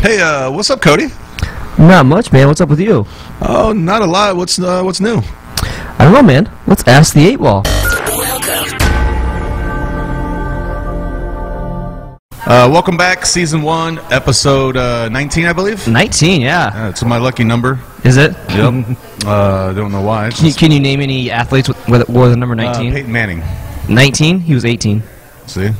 Hey, uh, what's up, Cody? Not much, man. What's up with you? Oh, not a lot. What's uh, what's new? I don't know, man. Let's ask the eight ball. Uh, welcome back, season one, episode uh, 19, I believe. 19, yeah. Uh, it's my lucky number. Is it? Yep. uh, don't know why. Can you, can you name any athletes with, with, with the number uh, 19? Peyton Manning. 19? He was 18. See,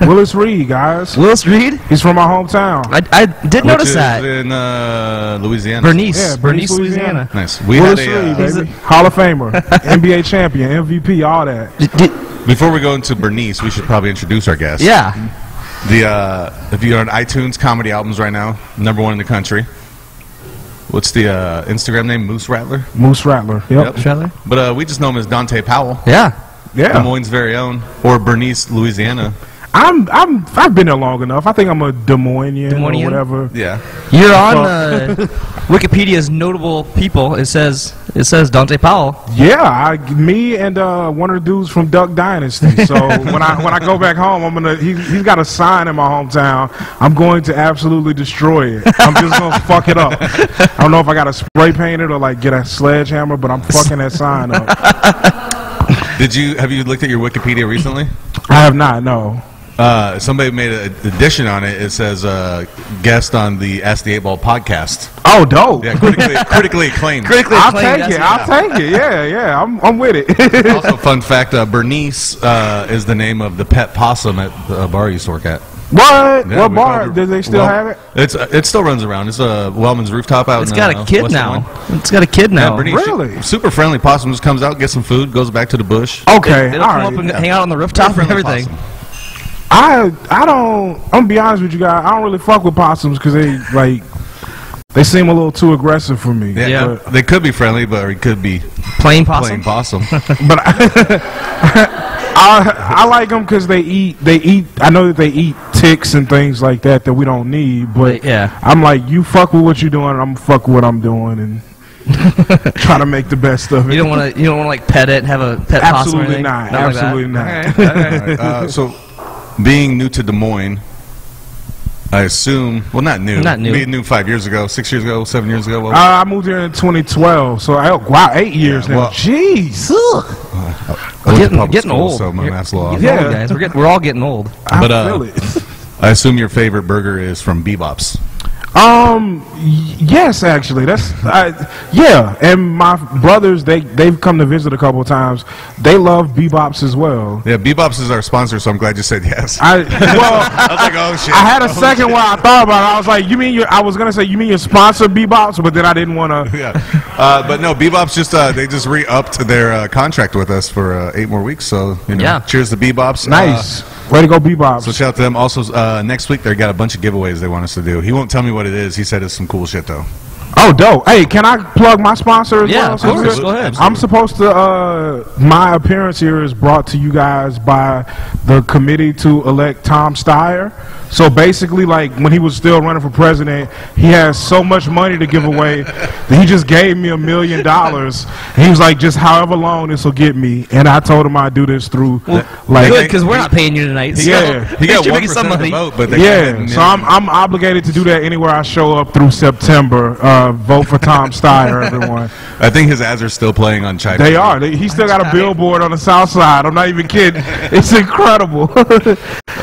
Willis Reed, guys. Willis Reed? He's from my hometown. I, I did Which notice is that. in uh, Louisiana. Bernice. Yeah, Bernice, Bernice, Louisiana. Louisiana. Nice. We Willis had Reed, uh, He's baby. Hall of Famer, NBA champion, MVP, all that. D- d- before we go into Bernice, we should probably introduce our guest. yeah. The uh, if you're on iTunes comedy albums right now, number one in the country. What's the uh, Instagram name? Moose Rattler. Moose Rattler. Yep. Yep. Rattler? But uh, we just know him as Dante Powell, Yeah. Des Moines' very own, or Bernice, Louisiana. I'm I'm I've been there long enough. I think I'm a Des Moinean, Des Moinean? or whatever. Yeah. You're on uh, Wikipedia's notable people. It says it says Dante Powell. Yeah, I, me and uh, one of the dudes from Duck Dynasty. So when I when I go back home, I'm gonna he, he's got a sign in my hometown. I'm going to absolutely destroy it. I'm just gonna fuck it up. I don't know if I got to spray paint it or like get a sledgehammer, but I'm fucking that sign up. Did you have you looked at your Wikipedia recently? I have not. No. Uh, somebody made an addition on it. It says uh, guest on the Ask the Eight Ball podcast. Oh, dope. Yeah, critically, critically acclaimed. Critically I'll acclaimed, take it. I'll take it. Yeah, yeah. I'm I'm with it. also, fun fact: uh, Bernice uh, is the name of the pet possum at the bar you used to work at. What? Yeah, what we bar? called Do they still well, have it? It's uh, it still runs around. It's a uh, Wellman's rooftop out. It's in, got uh, a kid West Des now. Moines. It's got a kid Yeah, now. Bernice, she- Really? super friendly possum. Just comes out, gets some food, goes back to the bush. Okay, It'll all come right. up and hang out on the rooftop and Friendly everything. possum. I I don't. I'm gonna be honest with you guys. I don't really fuck with possums because they like they seem a little too aggressive for me. Yeah, Yeah. they could be friendly, but it could be Plain possum. plain possum. But I, I, I like them because they eat. They eat. I know that they eat ticks and things like that that we don't need. But Yeah. I'm like, you fuck with what you're doing. and I'm fuck with what I'm doing and try to make the best of it. You don't want to. You don't want to like pet it and have a pet possum or Absolutely anything? not. Nothing like? Absolutely not. Okay, okay. uh, so, being new to Des Moines, I assume. Well, not new. Not new. Being new five years ago, six years ago, seven years ago. Well, Uh, I moved here in 2012, so I, wow, eight years Yeah, now. well- Jeez, Ugh. I went to getting public getting school, old. so my You're- math's a little off. Getting Yeah. old, guys. We're getting. We're all getting old. I But, uh, feel it. I assume your favorite burger is from Bebop's. Um. Yes, actually, that's I, yeah. And my brothers, they they've come to visit a couple of times. They love bebops as well. Yeah, Bebop's is our sponsor, so I'm glad you said yes. I well, I was like, oh shit. I had a Oh, second where I thought about it. I was like, you mean your? I was gonna say you mean your sponsor bebops, but then I didn't want to. Yeah, uh, but no, Bebop's just uh, they just re-upped their uh, contract with us for uh, eight more weeks. So you know, Yeah. cheers to Bebop's. Nice, Uh, way to go, bebops. so shout out to them. Also, uh, next week they got a bunch of giveaways they want us to do. He won't tell me what it is. He said it's some cool shit though. Oh, dope. Hey, can I plug my sponsor as Yeah, well? of course. Go ahead. I'm supposed to. Uh, my appearance here is brought to you guys by the committee to elect Tom Steyer. So basically, like when he was still running for president, he has so much money to give away that he just gave me a million dollars. He was like, just however long this will get me, and I told him I'd do this through like. Good, because we're not paying you tonight. So Yeah. He got you're one making of the vote, but they Yeah, so I'm I'm obligated to do that anywhere I show up through September. Uh, Uh, vote for Tom Steyer, everyone. I think his ads are still playing on China. They are. They, he still got a billboard on the south side. I'm not even kidding. It's incredible.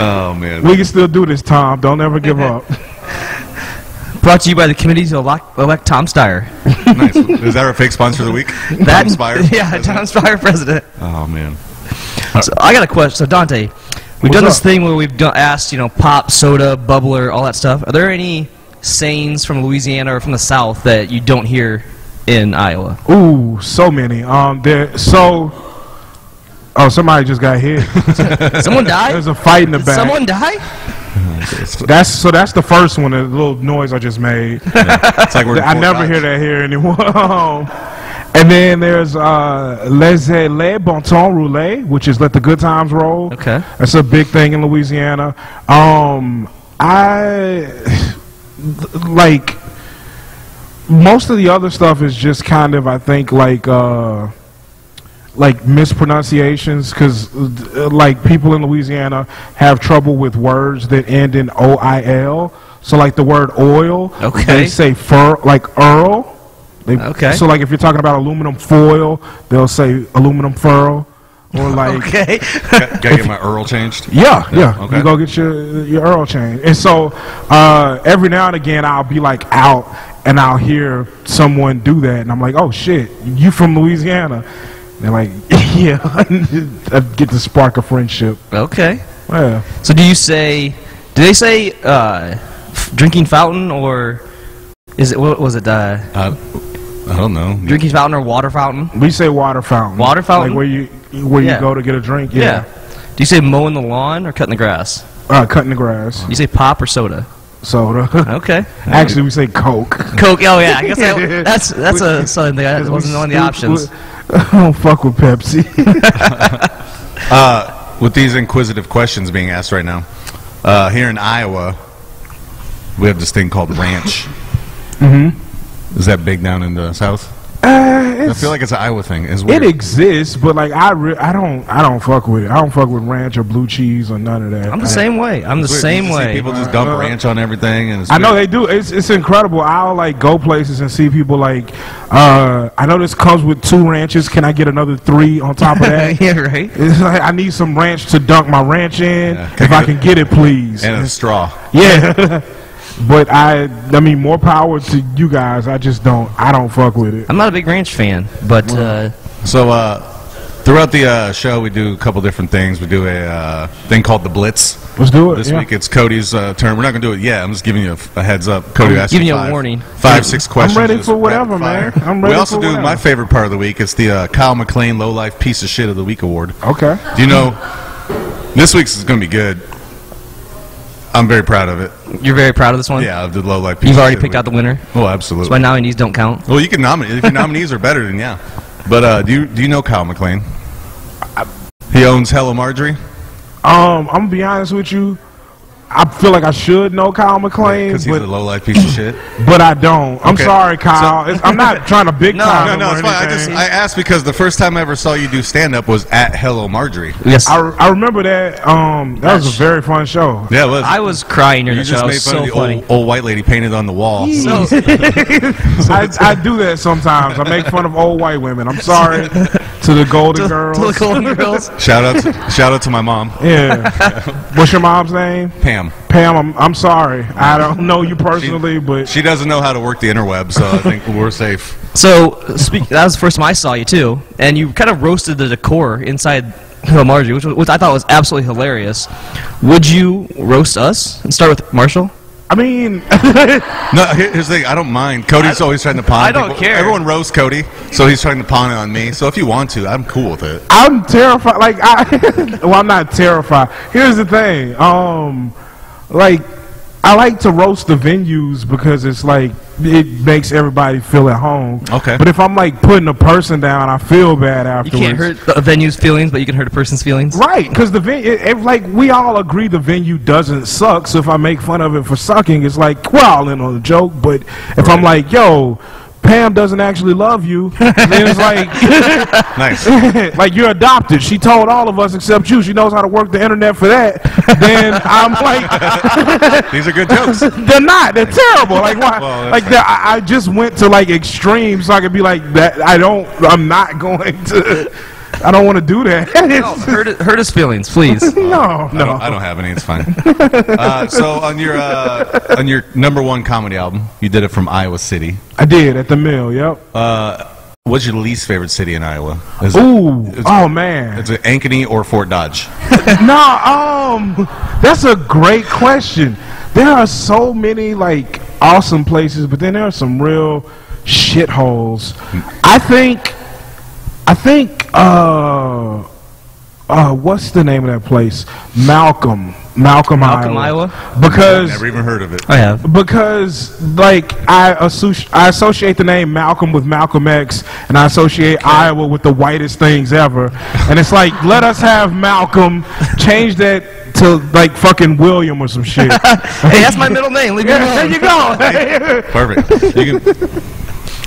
Oh man. we can still do this, Tom. Don't ever give up. Brought to you by the committee to elect, elect Tom Steyer. nice. Is that our fake sponsor of the week? That Tom Spire. Yeah, Tom Steyer, president. Oh man. So I got a question. So Dante, we've What's done this up? thing where we've done, asked, you know, pop, soda, bubbler, all that stuff. Are there any sayings from Louisiana or from the South that you don't hear in Iowa? Ooh, so many. Um, there. So, oh, somebody just got hit. Someone died? There's a fight in the Did back. someone die? That's so. That's the first one. The little noise I just made. It's like we're I never hear that here anymore. and then there's uh, laissez les bon temps rouler, which is let the good times roll. Okay. That's a big thing in Louisiana. Um, I like most of the other stuff is just kind of I think like uh, like mispronunciations because like people in Louisiana have trouble with words that end in O I L. So like the word oil, Okay. they say fur like Earl. They, Okay. So like if you're talking about aluminum foil, they'll say aluminum furl. Or like Okay. Got to get my Earl changed. Yeah, yeah. okay. You go get your your Earl changed, and so uh, every now and again I'll be like out and I'll hear someone do that, and I'm like, oh shit, you from Louisiana? And they're like, yeah. I get to spark a friendship. okay. Yeah. So do you say? Do they say uh, f- drinking fountain or is it what was it? Uh, Uh, I don't know. drinking fountain or water fountain? We say water fountain. Water fountain? Like where you where Yeah. you go to get a drink. Yeah. Yeah. Do you say mowing the lawn or cutting the grass? Uh, cutting the grass. You say pop or soda? Soda. Okay. Actually, we say Coke. Coke. Oh yeah. I guess I, that's that's a something that wasn't one of the options. I don't fuck with Pepsi. Uh, with these inquisitive questions being asked right now, uh, here in Iowa, we have this thing called ranch. Mm-hmm. Is that big down in the south? Uh, I feel like it's an Iowa thing. It's it exists, but like I, re- I don't, I don't fuck with it. I don't fuck with ranch or blue cheese or none of that. I'm the I- same way. I'm the weird. same You just see way. People just dump Uh, ranch on everything, and it's I know they do. It's it's incredible. I'll like go places and see people like. Uh, I know this comes with two ranches. Can I get another three on top of that? yeah. Right. It's like I need some ranch to dunk my ranch in. Yeah. If I I can get it, please. and a straw. Yeah. but I, I mean, more power to you guys. I just don't. I don't fuck with it. I'm not a big ranch fan, but uh, So uh, throughout the uh, show, we do a couple different things. We do a uh, thing called the Blitz. Let's do it. This yeah. week it's Cody's uh, turn. We're not gonna do it yet. I'm just giving you a, a heads up. Cody I'm asked giving you a five- warning. Five, six questions. I'm ready just for whatever, rapid man. I'm we ready also for do whatever. my favorite part of the week. It's the uh, Kyle McLean Low Life Piece of Shit of the Week award. Okay. Do you know this week's is gonna be good? I'm very proud of it. you're very proud of this one. Yeah, of the Low Life. Piece You've already picked out the winner. Oh, absolutely. That's why nominees don't count. Well, you can nominate if your nominees are better than yeah. But uh, do you do you know Kyle McLean? He owns Hello Marjorie. Um, I'm gonna be honest with you. I feel like I should know Kyle McLean, Because he's but a low life piece of shit. but I don't. I'm Okay. sorry, Kyle. It's- I'm not trying to big No, time No, him no, it's fine. I just. I asked because the first time I ever saw you do stand up was at Hello Marjorie. Yes. I, I remember that. Um, that was a very fun show. Yeah, it was. I was crying during you the just show. It made fun so of the funny. old, old white lady painted on the wall. So, I, I do that sometimes. I make fun of old white women. I'm sorry to the Golden to, Girls. to the Golden Girls. Shout out, to, shout out to my mom, yeah. What's your mom's name? Pam. Pam. I'm, I'm sorry. I uh, don't know you personally, but She doesn't know how to work the interweb, so I think we're safe. So, speak, that was the first time I saw you too, and you kind of roasted the decor inside Hello Marjorie, which, which I thought was absolutely hilarious. Would you roast us and start with Marshall? I mean, No, here- here's the thing. I don't mind. Cody's always trying to pawn. I don't people. care. Everyone roasts Cody, so he's trying to pawn it on me. So if you want to, I'm cool with it. I'm terrified. Like I, well, I'm not terrified. Here's the thing. Um, like I like to roast the venues because it's like it makes everybody feel at home. Okay. But if I'm like putting a person down, I feel bad You afterwards. can't hurt the venue's feelings, but you can hurt a person's feelings. Right, because the venue, like we all agree, the venue doesn't suck. So if I make fun of it for sucking, it's like we're all in on the joke. But if I'm like, yo, Pam doesn't actually love you, then it's like, Nice. like you're adopted. She told all of us except you. She knows how to work the internet for that. Then I'm like, These are good jokes. they're not. They're terrible. Like why? Well, like. I, I just went to like extremes so I could be like that. I don't. I'm not going to. I don't want to do that. No, hurt, hurt his feelings, please. no, I no. don't, I don't have any. It's fine. Uh, so on your uh, on your number one comedy album, you did it from Iowa City. I did at the mill. Yep. Uh, what's your least favorite city in Iowa? Is Ooh. it's- Oh man. is it Ankeny or Fort Dodge? no. Um. That's a great question. There are so many like awesome places, but then there are some real shitholes. I think. I think. Uh. Uh, what's the name of that place? Malcolm. Malcolm, Malcolm, Iowa. Iowa? Because Never even heard of it. I have. because like I associ- I associate the name Malcolm with Malcolm X, and I associate Iowa with the whitest things ever. And it's like, let us have Malcolm change that to like fucking William or some shit. Hey, that's my middle name. Leave me yeah, there you go. Perfect. You can,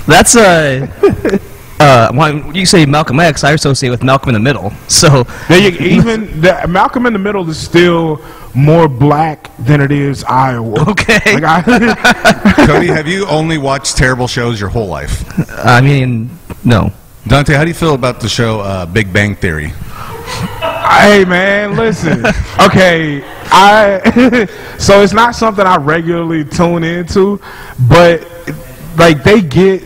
That's uh, uh, when you say Malcolm X, I associate with Malcolm in the Middle. So there you, even the, Malcolm in the Middle is still more black than it is Iowa. Okay. Like I, Cody, have you only watched terrible shows your whole life? I mean, no. Dante, how do you feel about the show uh, Big Bang Theory? hey man, listen. Okay, I so it's not something I regularly tune into, but like they get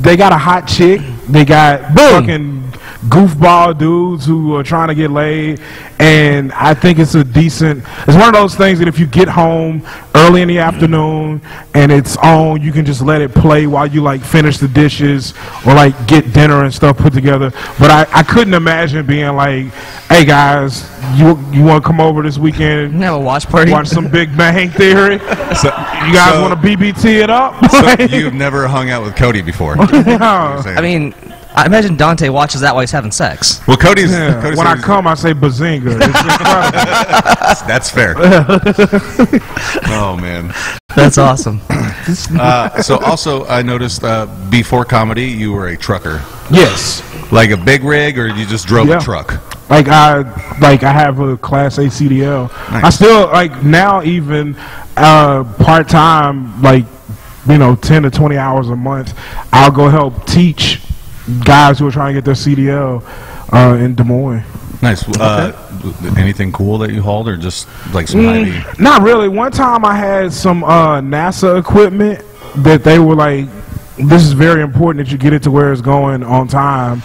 they got a hot chick, they got fucking goofball dudes who are trying to get laid, and I think it's a decent. It's one of those things that if you get home early in the afternoon and it's on, you can just let it play while you like finish the dishes or like get dinner and stuff put together. But I, I couldn't imagine being like, hey guys, you you want to come over this weekend? Have a watch party. Watch some Big Bang Theory. So, You guys so- want to BBT it up? So you've never hung out with Cody before. Yeah. I mean, I imagine Dante watches that while he's having sex. well, Cody's, Yeah. Cody's When I come, I say bazinga. That's fair. oh man. That's awesome. Uh, so also, I noticed uh, before comedy, you were a trucker, yes. like a big rig, or you just drove Yeah. a truck. Like I like I have a class A CDL. Nice. I still like now even uh part time like you know 10 to 20 hours a month I'll go help teach guys who are trying to get their CDL uh in Des Moines. Nice. Uh, anything cool that you hauled, or just like some Mm. Not really. One time I had some uh, NASA equipment that they were like, "This is very important that you get it to where it's going on time,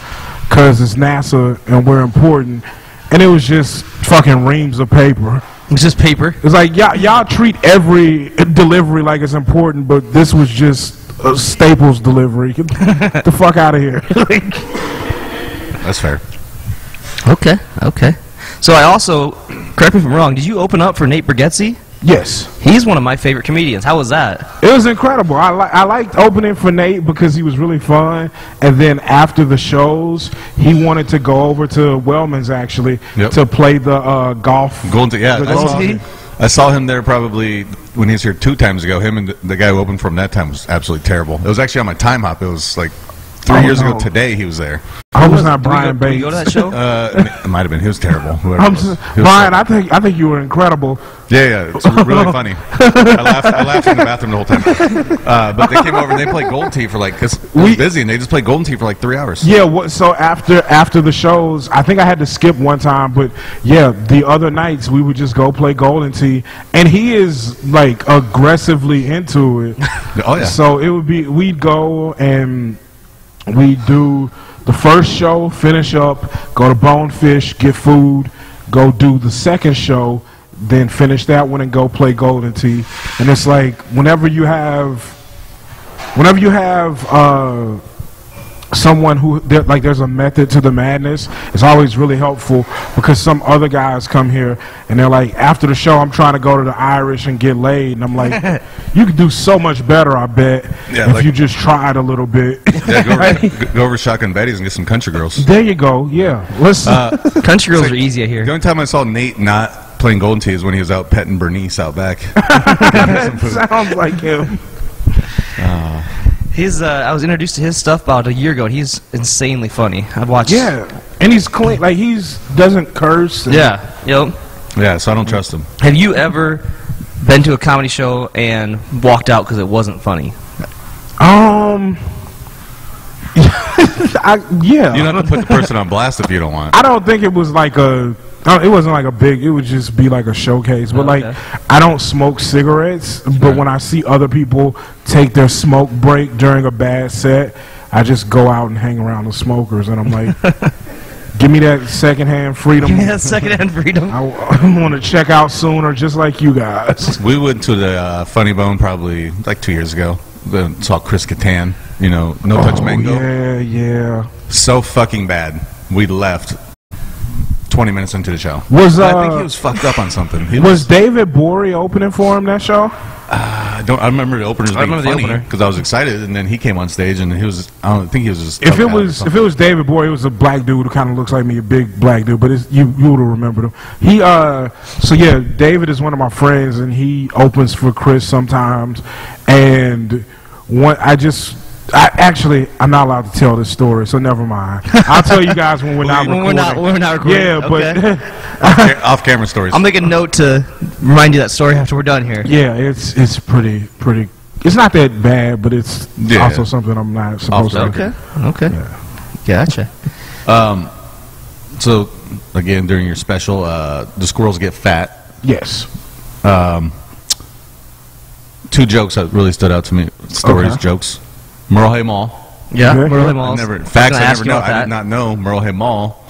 because it's NASA and we're important." And it was just fucking reams of paper. It's just paper. It's like y'all, y'all treat every delivery like it's important, but this was just a Staples delivery. Get the fuck out of here. That's fair. Okay. Okay. So I also, correct me if I'm wrong. Did you open up for Nate Bargatze? yes. He's one of my favorite comedians. How was that? It was incredible. I li- I liked opening for Nate because he was really fun. And then after the shows, he wanted to go over to Wellman's actually Yep. to play the uh, golf. Going to yeah. The I saw, Golden Tee? I saw him there probably when he was here two times ago. Him and the, guy who opened for him that time was absolutely terrible. It was actually on my time hop. It was like three Oh, years no. ago today. He was there. I hope Who it's not Did go- Brian did we Bates. go to that show? Uh, it might have been. He was terrible. Whoever I'm it was. s- He Brian, I think I think you were incredible. Yeah, yeah, it's really funny. I laughed, I laughed in the bathroom the whole time. Uh, but they came over and they played Golden Tee for like, cause it was We- busy and they just played Golden Tee for like three hours. Yeah. What, so after after the shows, I think I had to skip one time, but yeah, the other nights we would just go play Golden Tee, and he is like aggressively into it. Oh yeah. So it would be we'd go and we do the first show, finish up, go to Bonefish, get food, go do the second show, then finish that one and go play Golden Tee. And it's like whenever you have, whenever you have. uh someone who like there's a method to the madness it's always really helpful because some other guys come here and they're like after the show i'm trying to go to the irish and get laid and i'm like you could do so much better i bet Yeah, if like- you just tried a little bit yeah go, over, go over to Shotgun Betty's and get some country girls. there you go yeah let's Uh, Country girls are easier here. The only time I saw Nate not playing Golden Tee is when he was out petting Bernice out back. sounds like him He's. Uh, I was introduced to his stuff about a year ago, and he's insanely funny. I've watched. yeah and he's clean like he's doesn't curse and- Yeah. Yep. yeah, so I don't trust him. Have you ever been to a comedy show and walked out because it wasn't funny? um I, yeah You don't have to put the person on blast if you don't want. I don't think it was like a. It wasn't like a big. It would just be like a showcase. But like, Okay. I don't smoke cigarettes. But Right. when I see other people take their smoke break during a bad set, I just go out and hang around the smokers, and I'm like, "Give me that secondhand freedom. Give me that secondhand freedom. I, want to check out sooner, just like you guys." We went to the uh, Funny Bone probably like two years ago. The, saw Chris Kattan. You know, No Touch Oh, Mango. yeah, yeah. So fucking bad. We left 20 minutes into the show. Was I think uh, he was fucked up on something. He was David Bory opening for him that show? I don't. I remember the openers I being remember the opener. because I was excited, and then he came on stage, and he was. I don't think he was just. If it thugged out or was if it was David Boy, it was a black dude who kind of looks like me, a big black dude. But you you would have remembered him. He uh so yeah, David is one of my friends, and he opens for Chris sometimes. And one I just I actually I'm not allowed to tell this story, so never mind. I'll tell you guys when we're not When recording. we're not, when we're not recording. yeah, but Off camera stories. I'll make a note to remind you that story after we're done here. yeah, it's it's pretty pretty. It's not that bad, but it's Yeah. also something I'm not supposed Off to. Okay. Okay. Gotcha. Um, so again, during your special, uh, the squirrels get fat. Yes. Um, two jokes that really stood out to me. Stories, Okay. jokes. Merle Hay Mall. Yeah. Okay. Merle Hay Mall. never, I was facts gonna I never know. I did not know Merle Hay Mall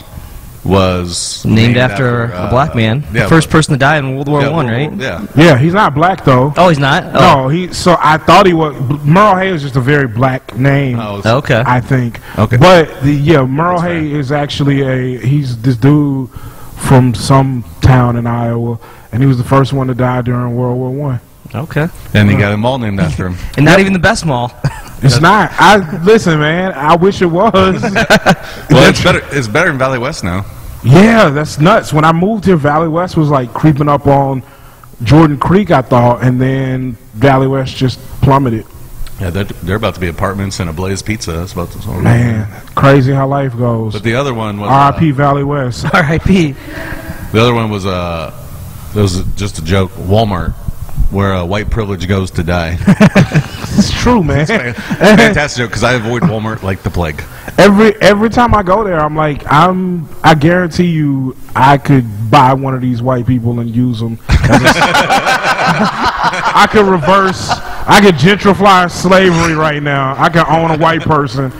was Named, after, uh, a black man. Yeah, First person to die in World War yeah, One, right? Yeah. Yeah, he's not black though. Oh, he's not. Oh. No, he. So I thought he was. Merle Hay is just a very black name. Oh, Okay. I think. Okay. But the yeah, Merle That's Hay fair. is actually a he's this dude from some town in Iowa, and he was the first one to die during World War One. Okay. and he got a mall named after him. And not even the best mall. It's not. I listen, man. I wish it was. well, it's better. It's better in Valley West now. yeah, that's nuts. When I moved here, Valley West was like creeping up on Jordan Creek, I thought, and then Valley West just plummeted. Yeah, they're, they're about to be apartments and a Blaze Pizza. That's about to. Man, crazy how life goes. But the other one was. uh, R.I.P. Valley West. R.I.P. The other one was uh, it was just a joke. Walmart, where uh, white privilege goes to die. It's true, man. Fantastic joke because I avoid Walmart like the plague. Every every time I go there, I'm like, I'm. I guarantee you, I could buy one of these white people and use them. I could reverse. I could gentrify slavery right now. I could own a white person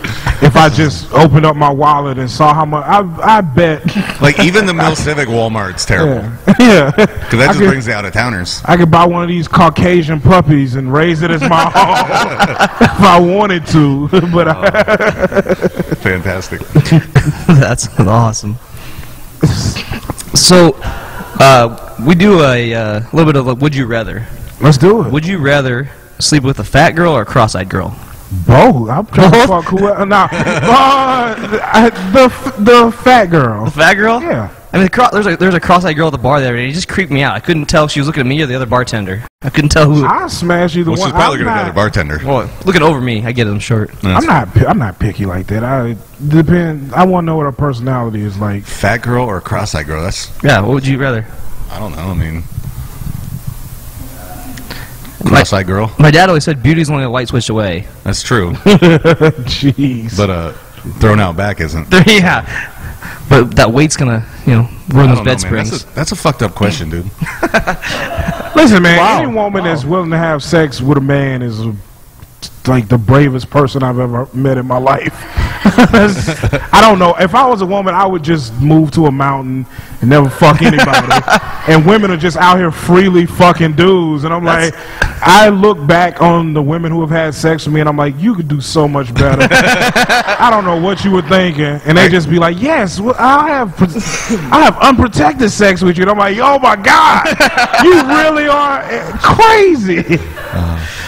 if I just opened up my wallet and saw how much. I I bet. Like even the Mill Civic Walmart's terrible Yeah, yeah. because that I just could- brings the out of towners. I could buy one of these Caucasian puppies and raise it as my own if I wanted to. But I, Fantastic. That's awesome. So, uh, we do a uh, little bit of a would you rather. let's do it. Would you rather sleep with a fat girl or a cross-eyed girl? Both. I'm trying to fuck whoever. Nah, uh, I- the f- the fat girl. The fat girl? Yeah. I mean, the cro- there's a there's a cross-eyed girl at the bar there, and it just creeped me out. I couldn't tell if she was looking at me or the other bartender. I couldn't tell who. I'll smash either Well, she's probably I'm going to be bartender. Well, looking over me, I get it. I'm short. I'm not. I'm not picky like that. I depend. I want to know what her personality is like. Fat girl or cross-eyed girl? That's Yeah. What would you rather? I don't know. I mean, cross-eyed girl. My dad always said beauty's only a light switch away. That's true, Jeez. but uh, thrown out back isn't. yeah. But that weight's gonna, you know, ruin those don't know, bed springs. That's a, that's a fucked up question, dude. Listen, man. Wow. Any woman that's willing to have sex with a man is like the bravest person I've ever met in my life. I don't know. If I was a woman, I would just move to a mountain and never fuck anybody. and women are just out here freely fucking dudes. And I'm like, I look back on the women who have had sex with me, and I'm like, you could do so much better. I don't know what you were thinking, and they just be like, "Yes, well, I have, pro- I have unprotected sex with you." And I'm like, "Oh my god, you really are eh, crazy."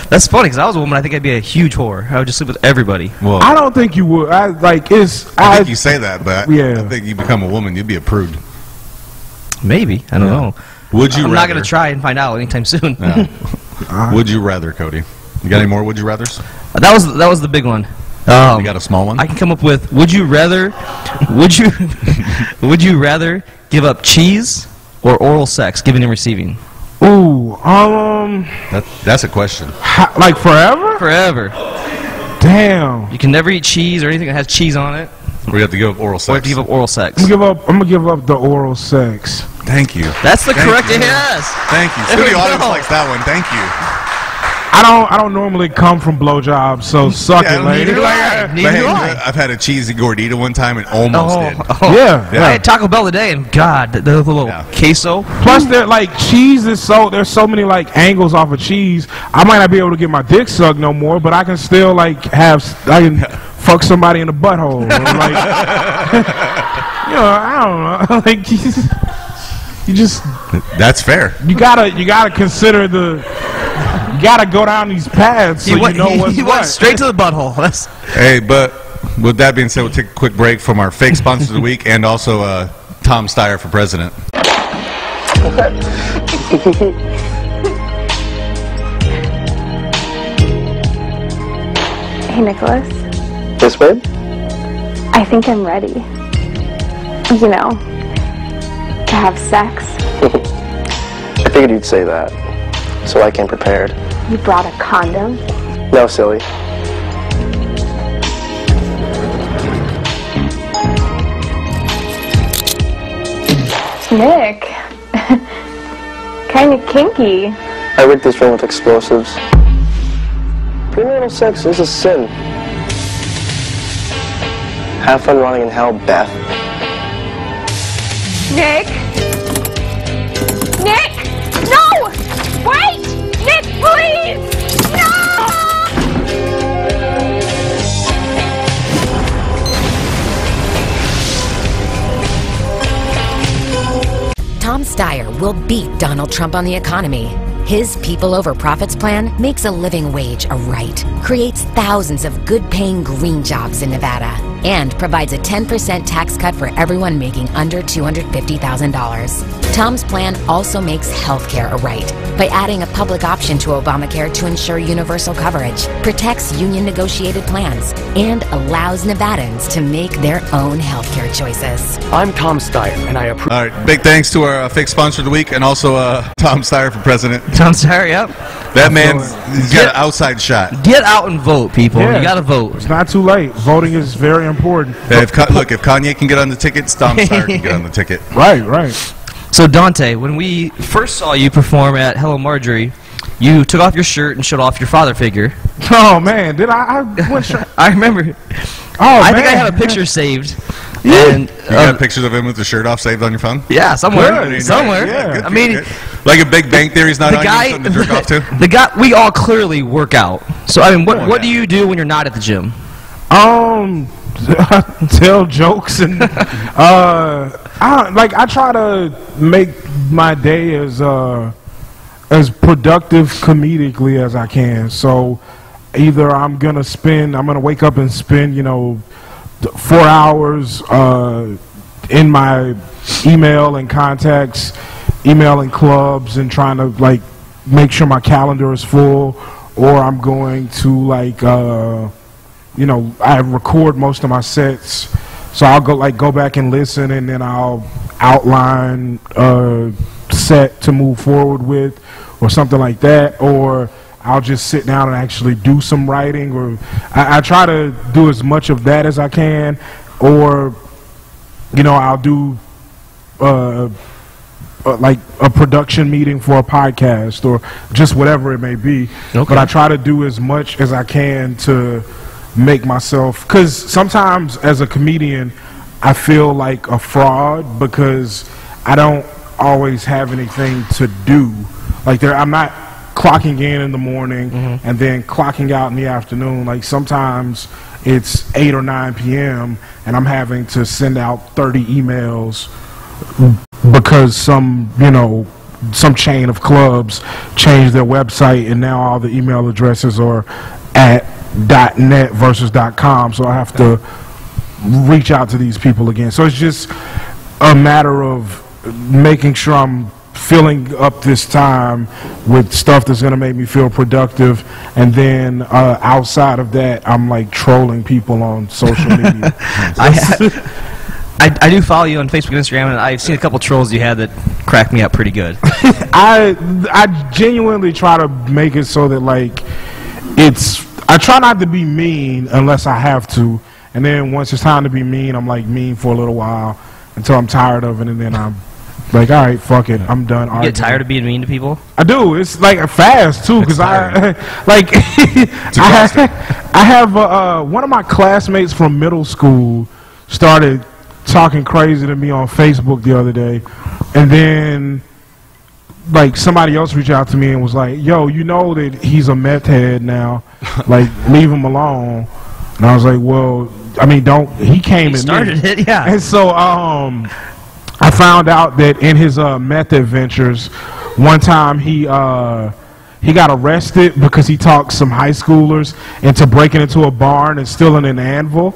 That's funny because I was a woman. I think I'd be a huge whore. I would just sleep with everybody. Well, I don't think you would. I like it's. I I, think you say that, but Yeah. I think you become a woman, you'd be a prude. Maybe I don't know. Would you I'm rather? not gonna try and find out anytime soon. Yeah. would you rather, Cody? You got any more would you rather's? that was that was the big one. Um, You got a small one? I can come up with. Would you rather? Would you? would you rather give up cheese or oral sex, giving and receiving, ooh, um, That, that's a question. ha- like forever. forever? Damn. You can never eat cheese or anything that has cheese on it, We have to give up oral or sex. have to give up oral sex. I'm gonna give up. I'm gonna give up the oral sex. Thank you. That's the Thank correct you. yes. Thank you. There we Studio audience go. likes that one. Thank you. I don't. I don't normally come from blowjobs, so suck Yeah, it, lady. neither I. Like, Neither But hey, I. I've had a cheesy gordita one time and almost oh, did. oh. Yeah, I had Taco Bell today, and God, the, the little Yeah. queso. Plus, there like cheese is so there's so many like angles off of cheese. I might not be able to get my dick sucked no more, but I can still like have I can fuck somebody in the butthole. Like, you know, I don't know. like you just, you just That's fair. you gotta you gotta consider the you gotta go down these paths so he you went, know he, what's he what. went straight to the butthole. That's Hey, but with that being said, we'll take a quick break from our fake sponsor of the week and also uh, Tom Steyer for president. Hey, Nicholas. Yes, babe? I think I'm ready. You know, to have sex. I figured you'd say that. So I came prepared. You brought a condom. No, silly. Nick. kind of kinky. I rigged this room with explosives. Premarital sex is a sin. Have fun running in hell, Beth. Nick? Nick! No! Wait! Nick, please! No! Tom Steyer will beat Donald Trump on the economy. His people over profits plan makes a living wage a right, creates thousands of good paying green jobs in Nevada, and provides a 10% tax cut for everyone making under $250,000. Tom's plan also makes healthcare a right by adding a public option to Obamacare to ensure universal coverage, protects union negotiated plans, and allows Nevadans to make their own healthcare choices. I'm Tom Steyer, and I approve. All right, big thanks to our uh, fake sponsor of the week and also uh, Tom Steyer for president. Tom Steyer, yep. That man, he's got an outside shot. Get out and vote, people. Yeah. You gotta vote. It's not too late. Voting is very important. Yeah, if, Ka- look, if Kanye can get on the ticket, Tom Steyer can get on the ticket. Right, right. So Dante, when we first saw you perform at Hello Marjorie, you took off your shirt and showed off your father figure. Oh man, did I? I sh- I remember. oh, I think I man. have a picture saved. Yeah. And You got uh, pictures of him with the shirt off saved on your phone? yeah, somewhere, Good. somewhere. Yeah, good I mean, you. like a Big Bang Theory's not the on you, guy, something to jerk off to? the guy, we all clearly work out. So I mean, what Oh, what do you do when you're not at the gym? Um, tell jokes and uh, I like I try to make my day as uh as productive comedically as I can. So either I'm gonna spend, I'm gonna wake up and spend, you know, four hours uh in my email and contacts, emailing clubs and trying to like make sure my calendar is full, or I'm going to like uh you know, I record most of my sets, so I'll go like go back and listen, and then I'll outline a set to move forward with, or something like that, or I'll just sit down and actually do some writing, or I, I try to do as much of that as I can, or you know, I'll do uh, uh, like a production meeting for a podcast or just whatever it may be. But I try to do as much as I can to make myself because sometimes as a comedian I feel like a fraud because I don't always have anything to do. Like there, I'm not clocking in in the morning mm-hmm. and then clocking out in the afternoon. Like sometimes it's eight or nine p.m. and I'm having to send out 30 emails because some you know some chain of clubs changed their website and now all the email addresses are at .net versus dot .com. So I have to reach out to these people again. So it's just a matter of making sure I'm filling up this time with stuff that's going to make me feel productive. And then uh, outside of that I'm like trolling people on social media. I, I, I do follow you on Facebook and Instagram, and I've seen a couple trolls you had that cracked me up pretty good. I I genuinely try to make it so that like it's I try not to be mean unless I have to, and then once it's time to be mean, I'm like mean for a little while until I'm tired of it, and then I'm like, all right, fuck it, I'm done. You arguing. get tired of being mean to people? I do. It's like fast too, because I like. I, I have uh, uh, one of my classmates from middle school started talking crazy to me on Facebook the other day, and then like somebody else reached out to me and was like, "Yo, you know that he's a meth head now, like leave him alone." And I was like, "Well, I mean, don't." He came He started me. it, yeah. And so, um, I found out that in his uh, meth adventures, one time he uh, he got arrested because he talked some high schoolers into breaking into a barn and stealing an anvil.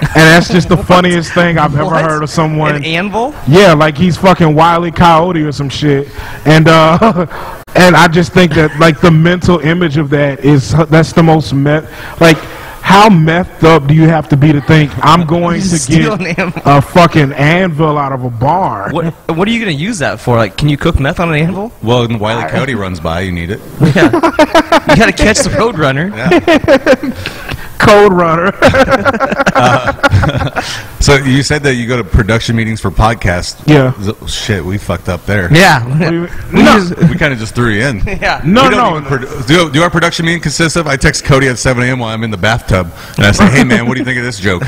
And that's just the funniest thing I've ever What? heard of someone. An anvil? Yeah, like he's fucking Wiley Coyote or some shit. And uh and I just think that like the mental image of that is that's the most met like how methed up do you have to be to think I'm going to get a fucking anvil out of a bar? What What are you gonna use that for? Like, can you cook meth on an anvil? Well, when Wiley Coyote runs by, you need it. Yeah. you gotta catch the roadrunner. Yeah. Code runner. Uh, so you said that you go to production meetings for podcasts. Yeah. Z- Shit, we fucked up there. Yeah. We- no, We kind of just threw you in. yeah. no, don't no. even do, do our production meeting consist of? I text Cody at 7 a.m. while I'm in the bathtub, and I say, "Hey man, what do you think of this joke?"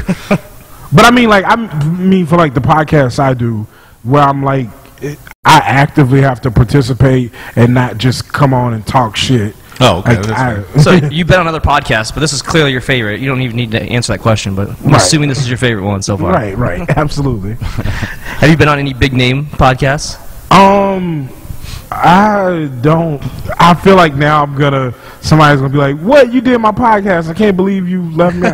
But I mean, like, I mean, for like the podcasts I do, where I'm like, it, I actively have to participate and not just come on and talk shit. Oh, okay. Like, that's I- fair. So you've been on other podcasts, but this is clearly your favorite. You don't even need to answer that question, but I'm Right. assuming this is your favorite one so far. right, right, absolutely. Have you been on any big name podcasts? Um, I don't. I feel like now I'm gonna. Somebody's gonna be like, "What you did my podcast? I can't believe you left me."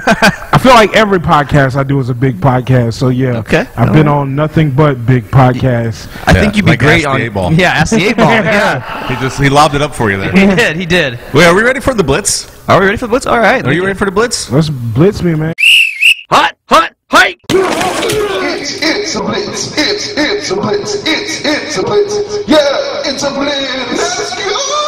I feel like every podcast I do is a big podcast. So yeah, Okay, I've been alright. on nothing but big podcasts. I Yeah, think you'd be like great on. Eight Ball. Yeah, ask the eight ball. yeah, He just he lobbed it up for you there. he did. He did. Wait, are we ready for the blitz? Are we ready for the blitz? All right. Are you ready for the blitz? Let's blitz me, man. Hot, hot, hike. It's, it's a blitz. It's, it's a blitz. It's, it's a blitz. Yeah, it's a blitz. Let's go.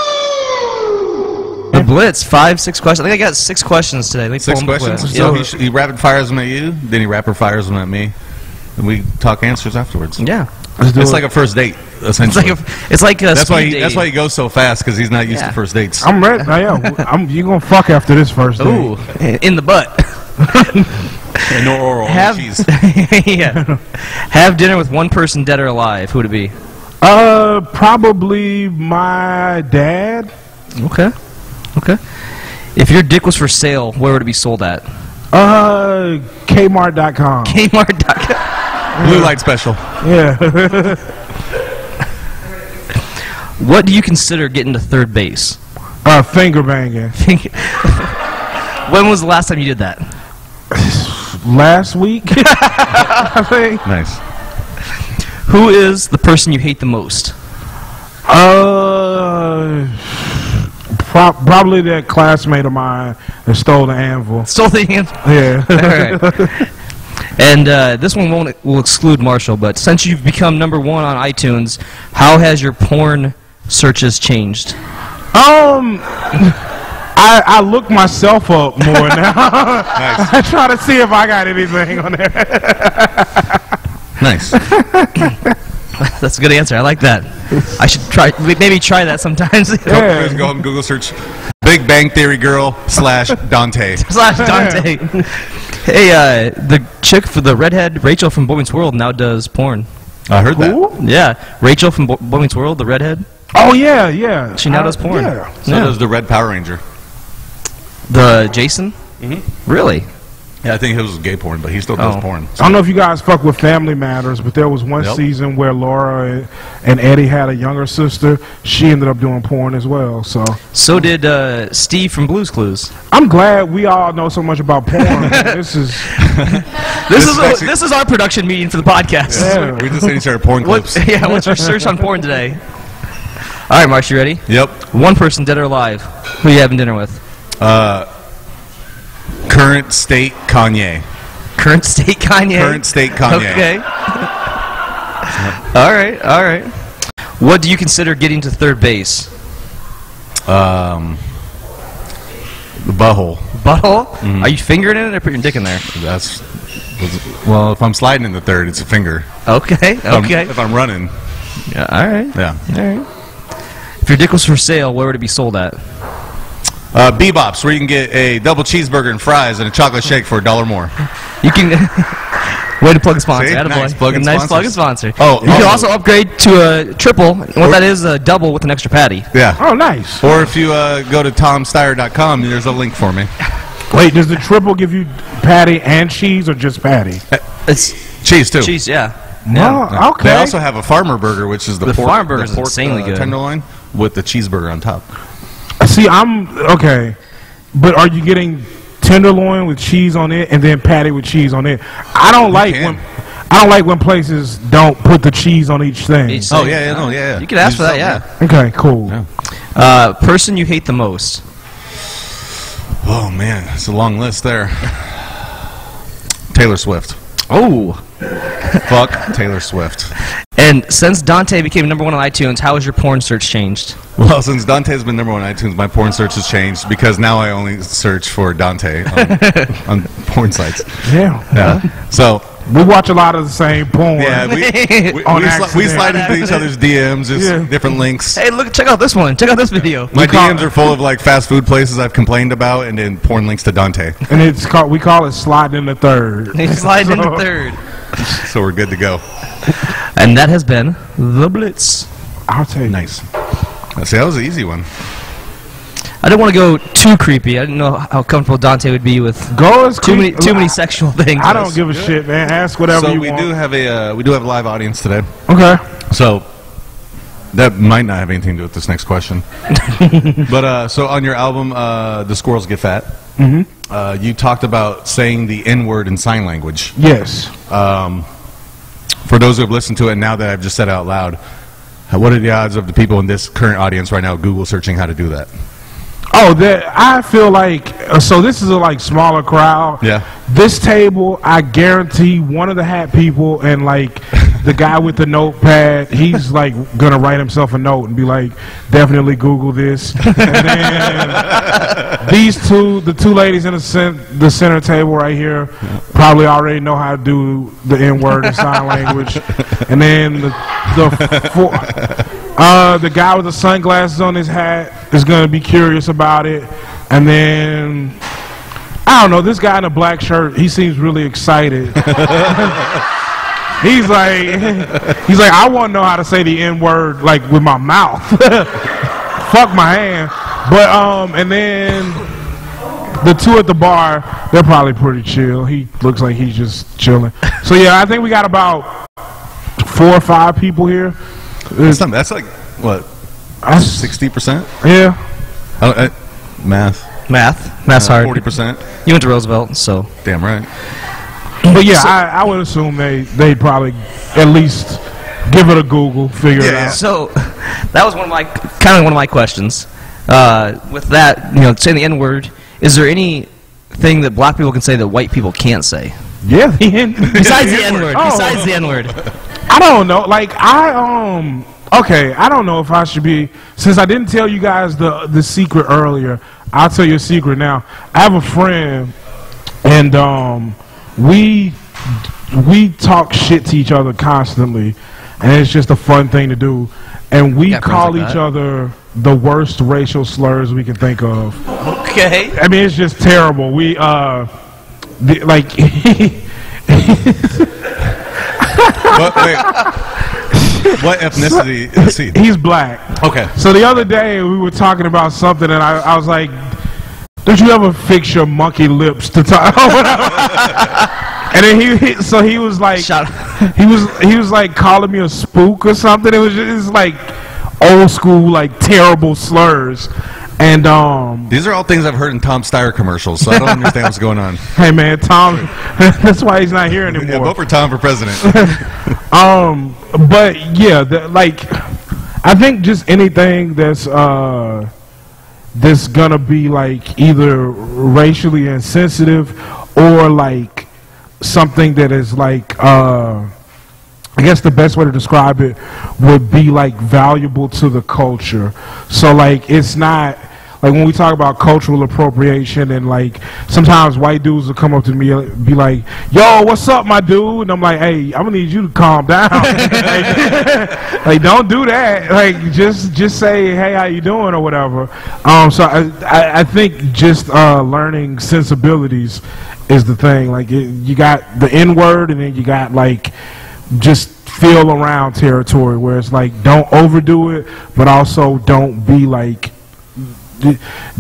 The blitz. Five, six questions. I think I got six questions today. Let me Six pull 'em questions. quick. So Yeah. he, sh- he rapid fires them at you, then he rapid fires them at me, and we talk answers afterwards. Yeah. It's it. like a first date, It's essentially. like a, it's like a that's why speed he, that's why he goes so fast because he's not used Yeah. to first dates. I'm ready. I am. I'm, you gonna fuck after this first date. Ooh, in the butt. And no oral, Have cheese. yeah. Have dinner with one person, dead or alive. Who would it be? Uh, probably my dad. Okay. Okay. If your dick was for sale, where would it be sold at? Uh, Kmart.com. Kmart.com. Blue light special. Yeah. What do you consider getting to third base? uh, finger banging. when was the last time you did that? Last week, I think. Nice. Who is the person you hate the most? Uh, pro- probably that classmate of mine that stole the anvil. Stole the hand. Yeah. And uh, this one won't will exclude Marshall, but since you've become number one on iTunes, how has your porn searches changed? um, I I look myself up more now. Nice. I try to see if I got anything on there. Nice. That's a good answer. I like that. I should try maybe try that sometimes. Yeah. Go and Google search Big Bang Theory girl slash Dante. Slash Dante. hey, uh, the chick for the redhead, Rachel from Boy Meets World, now does porn. I heard that. Yeah, Rachel from Bo- Boy Meets World, the redhead. Oh yeah, yeah. She now I- does porn. Yeah. So Yeah. does the Red Power Ranger. The Jason. Mm-hmm. Really? Yeah, I think it was gay porn, but he still does Oh. porn. I don't know if you guys fuck with Family Matters, but there was one Yep. season where Laura and, and Eddie had a younger sister. She ended up doing porn as well. So So did uh, Steve from Blue's Clues. I'm glad we all know so much about porn. this is This, is is actually- this is our production meeting for the podcast. Yeah. We just need to start porn What, clips. yeah, what's your search on porn today? All right, Marsh, you ready? Yep. One person, dead or alive. Who you having dinner with? Uh, current state Kanye. Current state Kanye. Current state Kanye. Okay. all right, all right. What do you consider getting to third base? Um, the butthole. Butthole? Mm-hmm. Are you fingering it or putting your dick in there? That's well. If I'm sliding in the third, it's a finger. Okay, If I'm- okay. if I'm running, Yeah, all right, yeah. all right. If your dick was for sale, where would it be sold at? Uh, Bebops, where you can get a double cheeseburger and fries and a chocolate shake for a dollar more. You can. Way to plug a sponsor. See? Attaboy. Nice, plugging nice plug a sponsor. Oh, you can also- also upgrade to a triple. And what that is, a double with an extra patty. Yeah. oh nice. Or if you uh, go to tomsteyer.com, there's a link for me. Wait, does the triple give you patty and cheese or just patty? It's Cheese too. cheese, yeah. Oh, okay. They also have a farmer burger, which is the, The pork, farm burger the pork, insanely uh, good. tenderloin with the cheeseburger on top. See, I'm okay, but are you getting tenderloin with cheese on it and then patty with cheese on it? I don't like can. when I don't like when places don't put the cheese on each thing. Each Oh yeah, yeah, no, yeah. yeah. You can ask for that, yeah. something, Okay, cool. Yeah. Uh, person you hate the most. Oh man, it's a long list there. Taylor Swift. Oh. Fuck Taylor Swift. And since Dante became number one on iTunes, how has your porn search changed? Well, since Dante's been number one on iTunes, my porn search has changed because now I only search for Dante on, on porn sites. Yeah. Yeah. So We watch a lot of the same porn. yeah, we we, we, sli- we slide into each other's DMs, just Yeah. different links. Hey, look! Check out this one. Check out this video. My call- DMs are full of like fast food places I've complained about, and then porn links to Dante. And it's called we call it sliding in the third. He's sliding into So- third. So we're good to go. And that has been the Blitz. I'll tell you. Nice. See, that was an easy one. I didn't want to go too creepy. I didn't know how comfortable Dante would be with Go as too many too many sexual things. I don't give a shit, man. Ask whatever so you we want. do have a uh, we do have a live audience today. Okay. So that might not have anything to do with this next question. but uh, so on your album, uh, "The Squirrels Get Fat," Mm-hmm. uh, you talked about saying the N word in sign language. Yes. Um, for those who have listened to it, now that I've just said it out loud, uh, what are the odds of the people in this current audience right now Google searching how to do that? Oh, that I feel like uh, so. This is a like smaller crowd. Yeah. This table, I guarantee, one of the hat people and like the guy with the notepad, he's like gonna write himself a note and be like, definitely Google this. And then these two, the two ladies in the the center table right here, probably already know how to do the N word in sign language. And then the the four, uh, the guy with the sunglasses on his hat is gonna be curious about it, and then I don't know. This guy in a black shirt, he seems really excited. he's like, he's like, I want to know how to say the N word like with my mouth. Fuck my hand. But um, and then the two at the bar, they're probably pretty chill. He looks like he's just chilling. So yeah, I think we got about four or five people here. That's, not, that's like what sixty percent? Yeah. Math. Math. Math's hard. Forty percent. You went to Roosevelt, so Damn right. But yeah, I, I would assume they they probably at least give it a Google, figure it out. So that was one of my kind of one of my questions. Uh, with that, you know, saying the N word, is there anything that black people can say that white people can't say? Yeah. Besides the N word. Oh. Besides the N word. I don't know. Like I um okay, I don't know if I should be since I didn't tell you guys the the secret earlier. I'll tell you a secret now. I have a friend and um we we talk shit to each other constantly and it's just a fun thing to do. And we call like each that. other the worst racial slurs we can think of. Okay. I mean, it's just terrible. We uh, the, like What, wait. what ethnicity is he? he's black. Okay. So the other day we were talking about something, and I, I was like, "Don't you ever fix your monkey lips to talk?" and then he, he, so he was like, Shout he was he was like calling me a spook or something. It was just like old school, like terrible slurs. And um, These are all things I've heard in Tom Steyer commercials, so I don't understand what's going on. hey man, Tom, that's why he's not here anymore. Yeah, anymore. vote for Tom for president. Um, but yeah, the, like I think just anything that's uh that's gonna be like either racially insensitive or like something that is like uh I guess the best way to describe it would be like valuable to the culture. So like it's not like when we talk about cultural appropriation and like sometimes white dudes will come up to me and be like, "Yo, what's up, my dude?" And I'm like, "Hey, I'm gonna need you to calm down. like, like, don't do that. Like, just just say, "Hey, how you doing?" or whatever." Um, so I I, I think just uh, learning sensibilities is the thing. Like, it, you got the N word, and then you got like just feel around territory where it's like don't overdo it, but also don't be like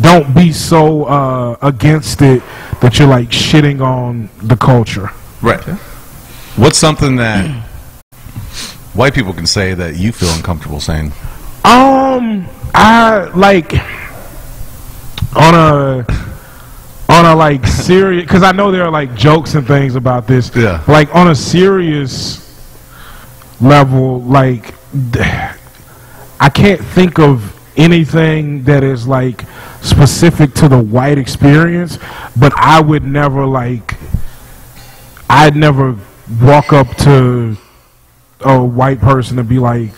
don't be so uh, against it that you're like shitting on the culture. right. What's something that white people can say that you feel uncomfortable saying? Um, I like on a on a like serious because I know there are like jokes and things about this. Yeah. Like on a serious level, like I can't think of anything that is like specific to the white experience, but I would never like I'd never walk up to a white person and be like,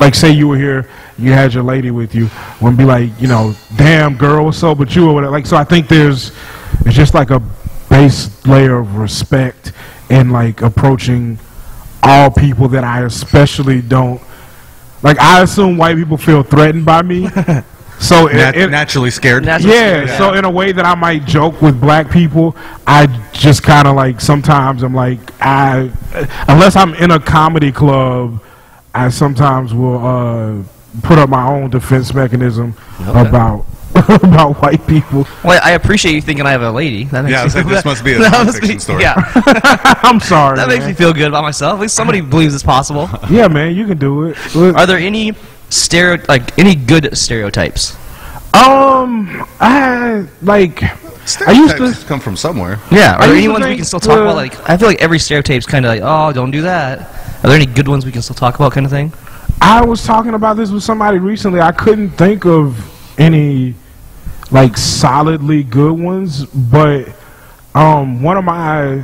like say you were here, you had your lady with you, wouldn't be like, you know, damn girl, what's up with you or whatever. Like, so I think there's, it's just like a base layer of respect and like approaching all people that I especially don't, like I assume white people feel threatened by me. So it- Nat- it- naturally scared. Naturally yeah, scared, so in a way that I might joke with black people, I just kind of like sometimes I'm like I unless I'm in a comedy club, I sometimes will uh, put up my own defense mechanism about about white people. Well, I appreciate you thinking I have a lady. That makes Yeah, I was like, this must be a that must nonfiction story. Yeah, I'm sorry. that makes me feel good about myself. At least somebody believes it's possible. Yeah, man, you can do it. Look, Are there any stereo like any good stereotypes? Um, I like. I used to. Stereotypes come from somewhere. Yeah, are I there any ones we can still talk the- about? Like, I feel like every stereotype's kind of like, oh, don't do that. Are there any good ones we can still talk about, kind of thing? I was talking about this with somebody recently. I couldn't think of any like solidly good ones, but um, one of my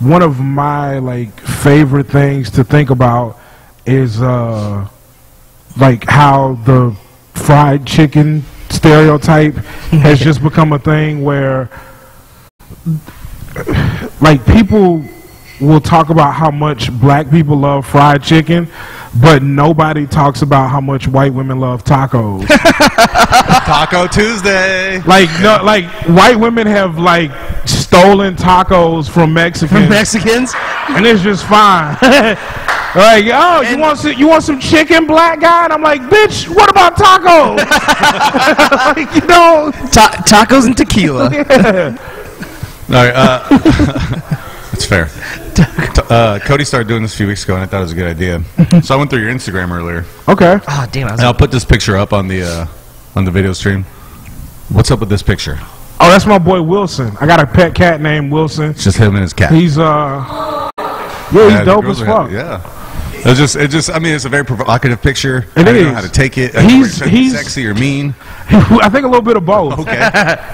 one of my like favorite things to think about is uh like how the fried chicken stereotype has just become a thing where like people will talk about how much black people love fried chicken, but nobody talks about how much white women love tacos. Taco Tuesday. like no, like white women have like stolen tacos from Mexicans, From Mexicans? and it's just fine. like, oh, you want some, you want some chicken, black guy? And I'm like, bitch, what about tacos? like, you know, Ta- tacos and tequila. All right, uh, that's fair. T- Uh, Cody started doing this a few weeks ago, and I thought it was a good idea. so I went through your Instagram earlier, okay. Oh, damn. I was and I'll put this picture up on the uh, on the video stream. What's up with this picture? Oh, that's my boy Wilson. I got a pet cat named Wilson. It's just him and his cat. He's uh, yeah, he's Yeah, the dope as fuck. happy, Yeah. It's just, it just. I mean, it's a very provocative picture. It I don't know how to take it. He's- don't know if it's he's- sexy or mean. I think a little bit of both. Okay.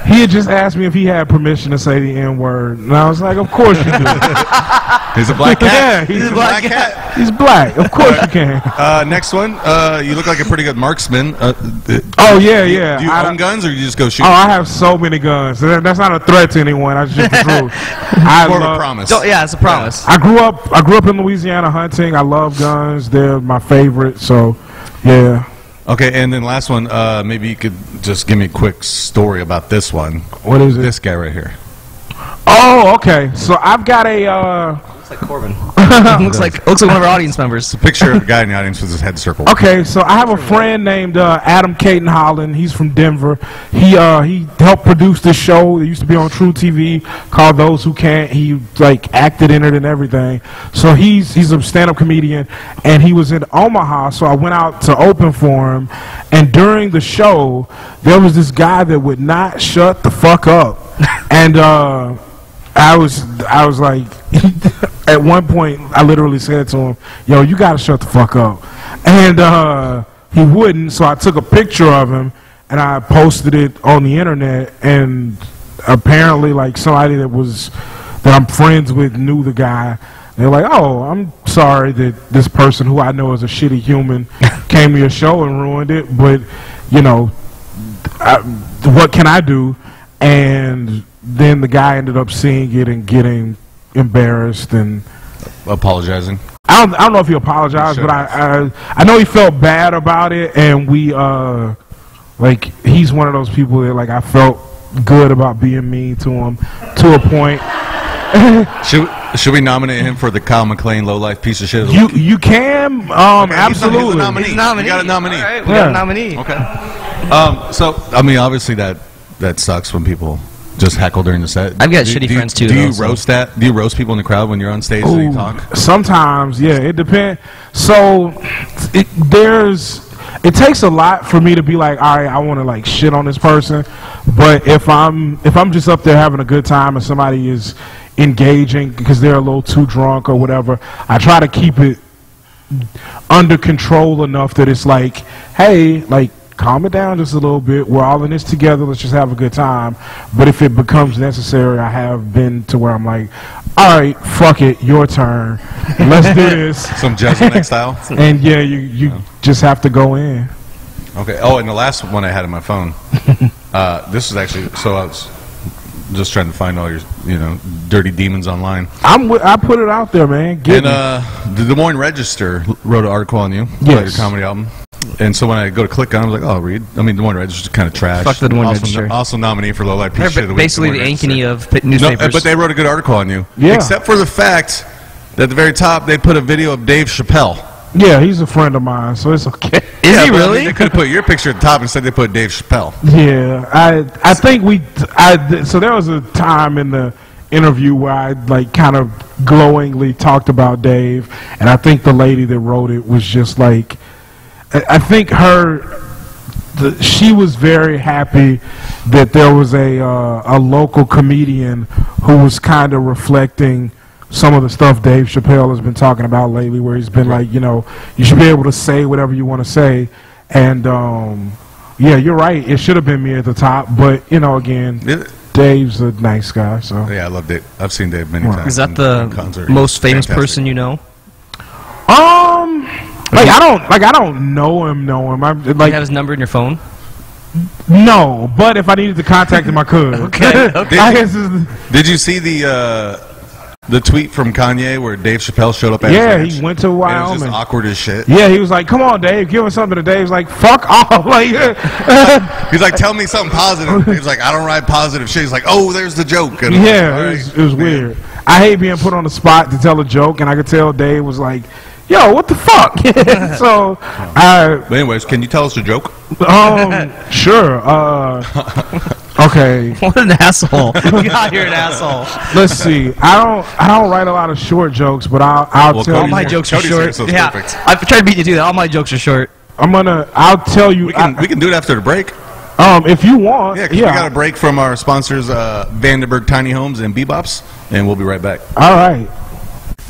He had just asked me if he had permission to say the N word, and I was like, "Of course you do." He's a black cat. yeah, cat. he's, a black cat. He's black. Of course you can. Uh, next one. Uh, you look like a pretty good marksman. Uh, Oh yeah, do you- yeah. Do you I- own guns or you just go shoot? Oh, I have so many guns. That's not a threat to anyone. That's just the truth. I More of a promise. Don't- yeah, it's a promise. I grew up. I grew up in Louisiana hunting. I love guns. They're my favorite. So, yeah. Okay, and then last one. Uh, maybe you could just give me a quick story about this one. What is it? This guy right here. Oh, okay. So I've got a. Uh, Looks like Corbin. looks like looks like one of our audience members. Picture of a guy in the audience with his head circled. Okay, so I have a friend named uh, Adam Cayton-Holland. He's from Denver. He uh, he helped produce this show that used to be on truTV called Those Who Can't. He like acted in it and everything. So he's he's a stand-up comedian, and he was in Omaha. So I went out to open for him, and during the show, there was this guy that would not shut the fuck up, and. uh I was I was like at one point I literally said to him, "Yo, you got to shut the fuck up." And uh he wouldn't, so I took a picture of him and I posted it on the internet and apparently like somebody that was that I'm friends with knew the guy. They're like, "Oh, I'm sorry that this person who I know is a shitty human came to your show and ruined it, but you know, I, what can I do?" And then the guy ended up seeing it and getting embarrassed, and Apologizing. I don't, I don't know if he apologized, He but I, I I know he felt bad about it, and we uh like he's one of those people that like I felt good about being mean to him to a point. Should should we nominate him for the Kyle McLean low life piece of shit? You you can um Okay, he's a- he's a absolutely. nominee. He's a nominee. You got a nominee. All right, we got a nominee. Okay. Um, so I mean, obviously that that sucks when people just heckle during the set. I've got Do- shitty do you- friends, too, Do you so- roast that? Do you roast people in the crowd when you're on stage and you talk? Sometimes, yeah, it depends. So it, there's it takes a lot for me to be like, all right, I want to like shit on this person, but if I'm if I'm just up there having a good time and somebody is engaging because they're a little too drunk or whatever, I try to keep it under control enough that it's like, hey, like calm it down just a little bit. We're all in this together. Let's just have a good time. But if it becomes necessary, I have been to where I'm like, all right, fuck it, your turn. Let's do this. Some Jeselnik style. And yeah, you you just have to go in. Okay. Oh, and the last one I had on my phone. uh, this is actually so I was just trying to find all your you know dirty demons online. I'm I put it out there, man. Get And uh, the Des Moines Register wrote an article on you about your comedy album. And so when I go to click on, it, I was like, "Oh, read." I mean, the Des Moines Register's kind of trash. Fuck the Des Moines also, Register. Also nominee for low light piece They're of shit of the week, basically Des the Moines Ankeny Register. of p- No, but they wrote a good article on you. Yeah. Except for the fact that at the very top they put a video of Dave Chappelle. yeah, he's a friend of mine, so it's okay. Is Yeah, he but, I mean, really? they could have put your picture at the top instead they put Dave Chappelle. Yeah, I I think we I so there was a time in the interview where I like kind of glowingly talked about Dave, and I think the lady that wrote it was just like, I, I think her. The, she was very happy that there was a uh, a local comedian who was kind of reflecting some of the stuff Dave Chappelle has been talking about lately, where he's been like, you know, you should be able to say whatever you want to say, and um, yeah, you're right. It should have been me at the top, but you know, again, Yeah, Dave's a nice guy, so yeah, I love Dave. I've seen Dave many Wow. times. Is that the concert. most famous fantastic. person you know? Like I don't like I don't know him, know him. I'm like you have his number in your phone? no, but if I needed to contact him, I could. Okay, okay. I guess Did you see the uh, the tweet from Kanye where Dave Chappelle showed up at yeah, his he went to And it was just awkward as shit. Yeah, he was like, "Come on, Dave, give us something." To Dave's like, "Fuck off!" Like, He's like, "Tell me something positive." He's like, "I don't write positive shit." He's like, "Oh, there's the joke." And I'm like, yeah, it was, it was weird. I hate being put on the spot to tell a joke, and I could tell Dave was like, "Yo, what the fuck?" so, I But anyways, can you tell us a joke? um sure. Uh, okay, What an asshole! God, you're an asshole. let's see. I don't I don't write a lot of short jokes, but I'll I'll Well, tell Cody's All my here. jokes are Cody's here, short. so it's yeah, perfect. I've tried to beat you to that. All my jokes are short. I'm gonna I'll tell you. We can I- we can do it after the break. um, if you want, Yeah, yeah. 'cause we got a break from our sponsors, uh, Vandenberg Tiny Homes and Bebops, and we'll be right back. All right.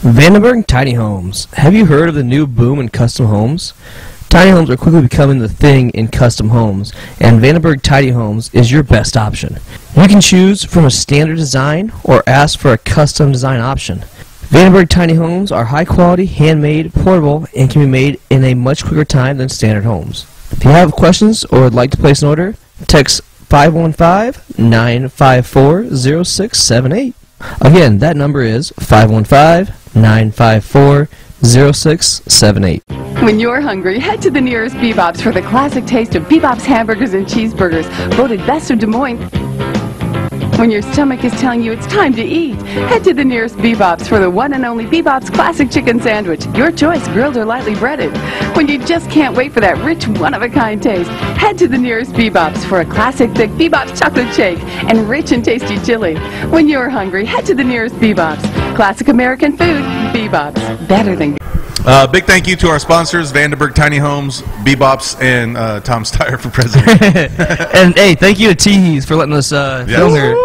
Vandenberg Tiny Homes. Have you heard of the new boom in custom homes? Tiny homes are quickly becoming the thing in custom homes, and Vandenberg Tiny Homes is your best option. You can choose from a standard design or ask for a custom design option. Vandenberg Tiny Homes are high quality, handmade, portable, and can be made in a much quicker time than standard homes. If you have questions or would like to place an order, text 515-954-0678. Again, that number is 515-954-0678. When you're hungry, head to the nearest Bebop's for the classic taste of Bebop's hamburgers and cheeseburgers, voted best of Des Moines. When your stomach is telling you it's time to eat, head to the nearest Bebop's for the one and only Bebop's classic chicken sandwich, your choice, grilled or lightly breaded. When you just can't wait for that rich, one-of-a-kind taste, head to the nearest Bebop's for a classic thick Bebop's chocolate shake and rich and tasty chili. When you're hungry, head to the nearest Bebop's. Classic American food, Bebop's. Better than Uh, big thank you to our sponsors, Vandenberg Tiny Homes, Bebops, and uh, Tom Steyer for president. and hey, thank you to Teehees for letting us uh, Yes. film here.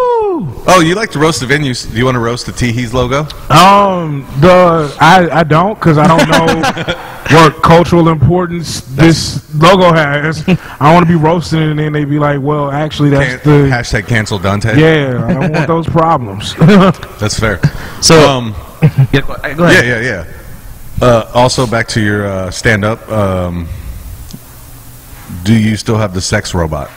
Oh, you like to roast the venues? Do you want to roast the Teehees logo? Um, the I I don't because I don't know what cultural importance this logo has. I want to be roasting it, and then they'd be like, "Well, actually, that's Can- the hashtag cancel Dante. yeah." I don't want those problems. That's fair. So- um, Yeah, go go ahead. yeah, yeah, yeah. Uh, also, back to your uh, stand up. Um, do you still have the sex robot?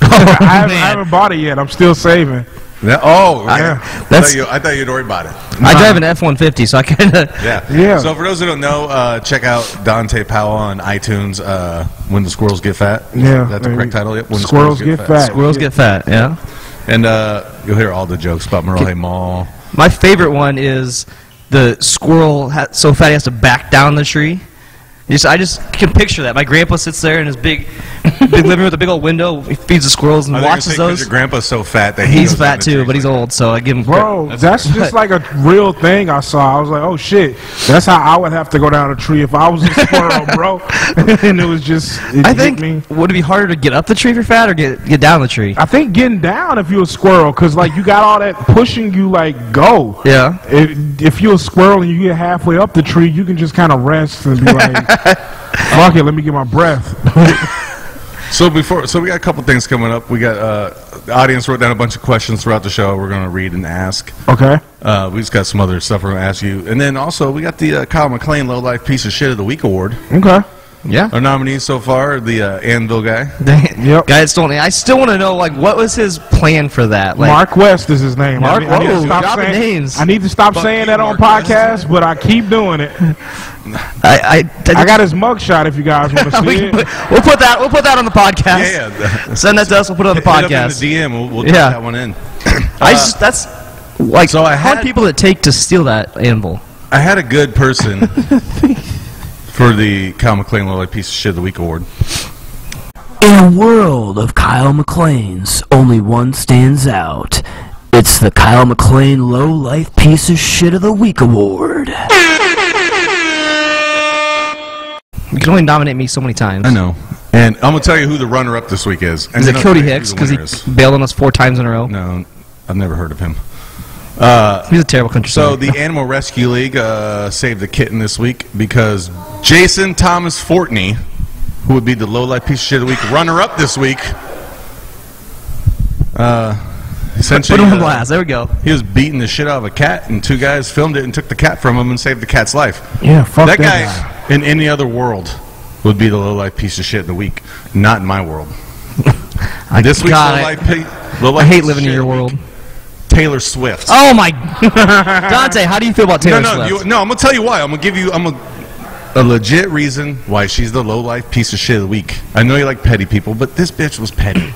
I, haven't, I haven't bought it yet. I'm still saving. Yeah. Oh, I- yeah. I, that's- thought you, I thought you'd already bought it. I drive an F-150, so I kind of... Yeah. Yeah. So for those who don't know, uh, check out Dante Powell on iTunes. Uh, when the squirrels get fat. Yeah, Is that the correct title? Yep. When the Squirrels Get Fat. Squirrels get fat, yeah. And uh, you'll hear all the jokes about Morale Mall. My favorite one is the squirrel ha- so fat he has to back down the tree Just, I just can picture that. My grandpa sits there in his big, big living room with a big old window. He feeds the squirrels and I watches it's 'cause those. Your grandpa's so fat that he He's fat too, but he's like old, so I give him. Bro, that's, just like a real thing I saw. I was like, oh shit, that's how I would have to go down a tree if I was a squirrel, bro. and it was just, it I hit think me. would it be harder to get up the tree if you're fat or get get down the tree? I think getting down if you're a squirrel, cause like you got all that pushing you, like go. Yeah. If, if you're a squirrel and you get halfway up the tree, you can just kind of rest and be like, fuck it, let me get my breath. So before, so we got a couple things coming up. We got uh, the audience wrote down a bunch of questions throughout the show. We're gonna read and ask. Okay. Uh, we just got some other stuff we're gonna ask you, and then also we got the uh, Kyle McLean Low Life Piece of Shit of the Week award. Okay. Yeah. Our nominees so far, the uh, Anvil guy. Yep. Guy that stole I still want to know like what was his plan for that? Like, Mark West is his name. Mark- I, need- I need to stop saying, names. I need to stop Fuck saying you, that on Mark West. but I keep doing it. I, I, I got his mugshot if you guys want to see we, it. will put that. We'll put that on the podcast. Yeah, yeah. Send that to us. We'll put it on the Hit up in podcast. the DM. We'll, we'll Yeah. yeah. that one in. I just that's like So I how many had- people that take to steal that anvil? I had a good person for the Kyle McLean Low Life Piece of Shit of the Week award. In a world of Kyle McLean's, only one stands out. It's the Kyle McLean Low Life Piece of Shit of the Week Award. You can only nominate me so many times. I know. And I'm gonna tell you who the runner-up this week is. And Is it Cody Hicks because he winner is. bailed on us four times in a row? No, I've never heard of him. Uh, He's a terrible country so the Animal Rescue League uh, saved the kitten this week because Jason Thomas Fortney, who would be the low life piece of shit of the week runner-up this week, uh, essentially Put him on uh, blast. There we go. he was beating the shit out of a cat, and two guys filmed it and took the cat from him and saved the cat's life. Yeah, fuck that, that guy, in any other world would be the low life piece of shit of the week. Not in my world. this week's low I- life, pi- low I life hate piece of living in your world. week, Taylor Swift. Oh my, Dante, how do you feel about Taylor Swift? no, no, Swift? you, no. I'm gonna tell you why. I'm gonna give you. I'm a, a legit reason why she's the low life piece of shit of the week. I know you like petty people, but this bitch was petty.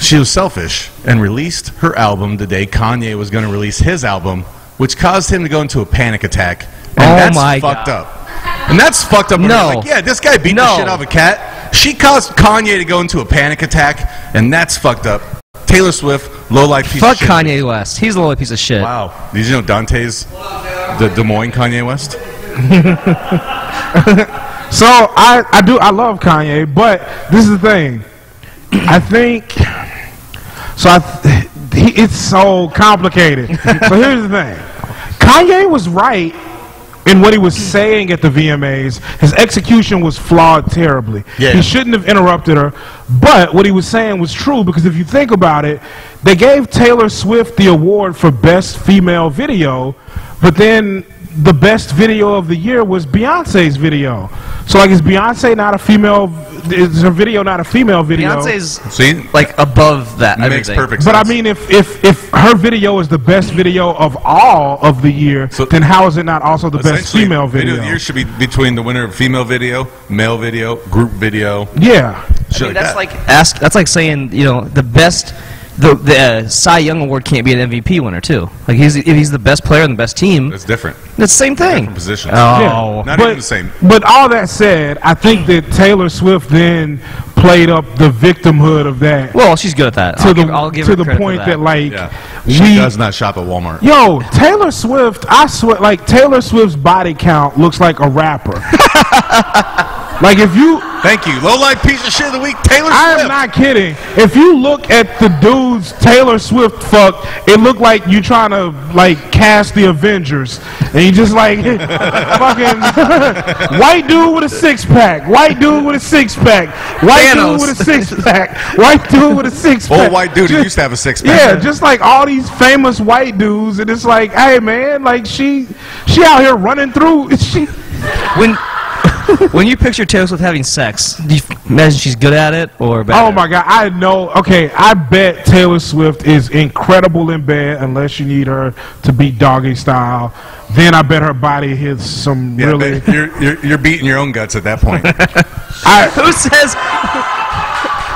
She was selfish and released her album the day Kanye was going to release his album, which caused him to go into a panic attack. And Oh that's my fucked God. up. And that's fucked up. No. Like, yeah, this guy beat No. the shit out of a cat. She caused Kanye to go into a panic attack, and that's fucked up. Taylor Swift, low life piece Fuck of shit. Kanye West. He's a low life piece of shit. Wow. Did you know Dante's the Des Moines Kanye West? So I, I do I love Kanye, but this is the thing. I think so. I he, it's so complicated. so here's the thing. Kanye was right in what he was saying at the VMAs. His execution was flawed terribly. Yeah. He shouldn't have interrupted her. But what he was saying was true because if you think about it, they gave Taylor Swift the award for best female video, but then the best video of the year was Beyonce's video. So like is Beyonce not a female is her video not a female video? Beyonce's See? like above that. Makes everything. perfect But I mean, if, if if her video is the best video of all of the year, So- then how is it not also the best Essentially, female of the video? year should be between the winner of female video, male video, group video. yeah, Shit I mean, like that's that. like ask. That's like saying you know the best. The the uh, Cy Young Award can't be an MVP winner too. Like he's if he's the best player on the best team, That's different. it's the same thing. Different positions. Oh, yeah. Not but, even the same. But all that said, I think that Taylor Swift then played up the victimhood of that well, she's good at that. to I'll the give, I'll give to her the point that. that like Yeah. She we does not shop at Walmart. Yo, Taylor Swift, I swear, like Taylor Swift's body count looks like a rapper. like if you, Thank you. Low life piece of shit of the week, Taylor I Swift. am not kidding. If you look at the dudes Taylor Swift fucked, it looked like you trying to like cast the Avengers, and you just like fucking white dude with a six pack, white dude with a six pack, white Thanos. dude with a six pack, white dude with a six pack. Old white dude who used to have a six pack. Yeah, just like all these famous white dudes, and it's like, hey man, like she, she out here running through. She, when when you picture Taylor Swift having sex, do you imagine she's good at it or bad? oh my god, I know. Okay, I bet Taylor Swift is incredible in bed, unless you need her to be doggy style. Then I bet her body hits some Yeah, really. you're, you're, you're beating your own guts at that point. I, Who says?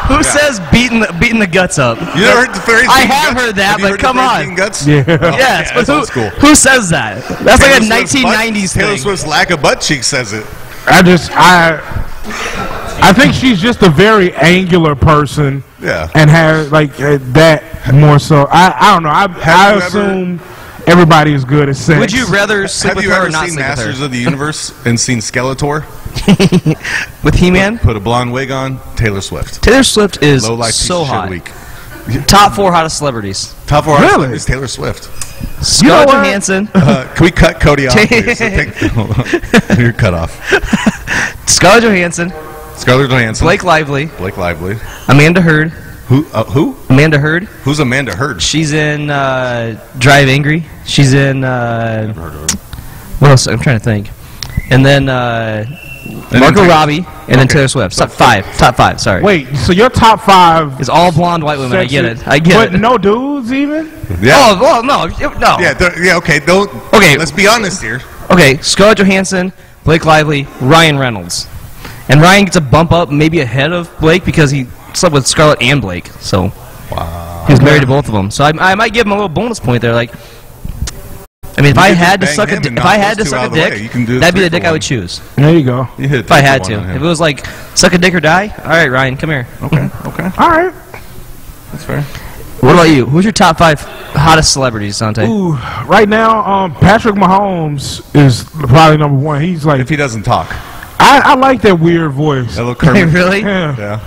Who Yeah. says beating the, beating the guts up? You never heard the phrase? I have guts? heard that, Have you but heard come phrase on. beating guts? Yeah. Oh, yes, but who, old who says that? That's like a Taylor Swift's butt- 1990s Taylor thing. Swift's lack of butt cheeks says it. I just I I think she's just a very angular person. Yeah. And has like uh, that more so. I I don't know. I I you ever- assume everybody is good at sex. Would you rather sleep Have with you her ever or not seen sleep with Masters her? of the Universe and seen Skeletor? With He-Man? Put a blonde wig on, Taylor Swift. Taylor Swift is Low life so piece of hot. week. Top four hottest celebrities. Top four Really? artists is Taylor Swift. Scarlett what? Johansson, Uh, can we cut Cody off? please? So take- You're cut off. Scarlett Johansson, Scarlett Johansson. Blake Lively, Blake Lively. Amanda Heard. Who? Uh, who? Amanda Heard. Who's Amanda Heard? She's in uh, Drive Angry. She's in uh, what else? I'm trying to think. And then uh, then Margot Taylor- Robbie, and then Taylor Swift. Top five. Top five. Sorry. Wait, so your top five? is all blonde white women. I get it. I get but it. no dudes even. Yeah. Oh well, no, no. Yeah. Yeah. Okay. Don't. Okay. Let's be honest here. Okay, Scarlett Johansson, Blake Lively, Ryan Reynolds. And Ryan gets a bump up maybe ahead of Blake because he slept with Scarlett and Blake. So Wow. he was married to both of them. So I, I might give him a little bonus point there. Like, I mean, if I had to suck a him di- if I had to suck a of the way. dick, You can do that'd be the dick for I would choose. There you go. You If I had to. If it was like suck a dick or die, all right, Ryan, come here. Okay. Okay. All right. That's fair. What about you? Who's your top five hottest celebrities, Dante? Ooh, right now, um, Patrick Mahomes is probably number one. He's like, If he doesn't talk, I, I like that weird voice. that little Kermit. really? Yeah. Yeah.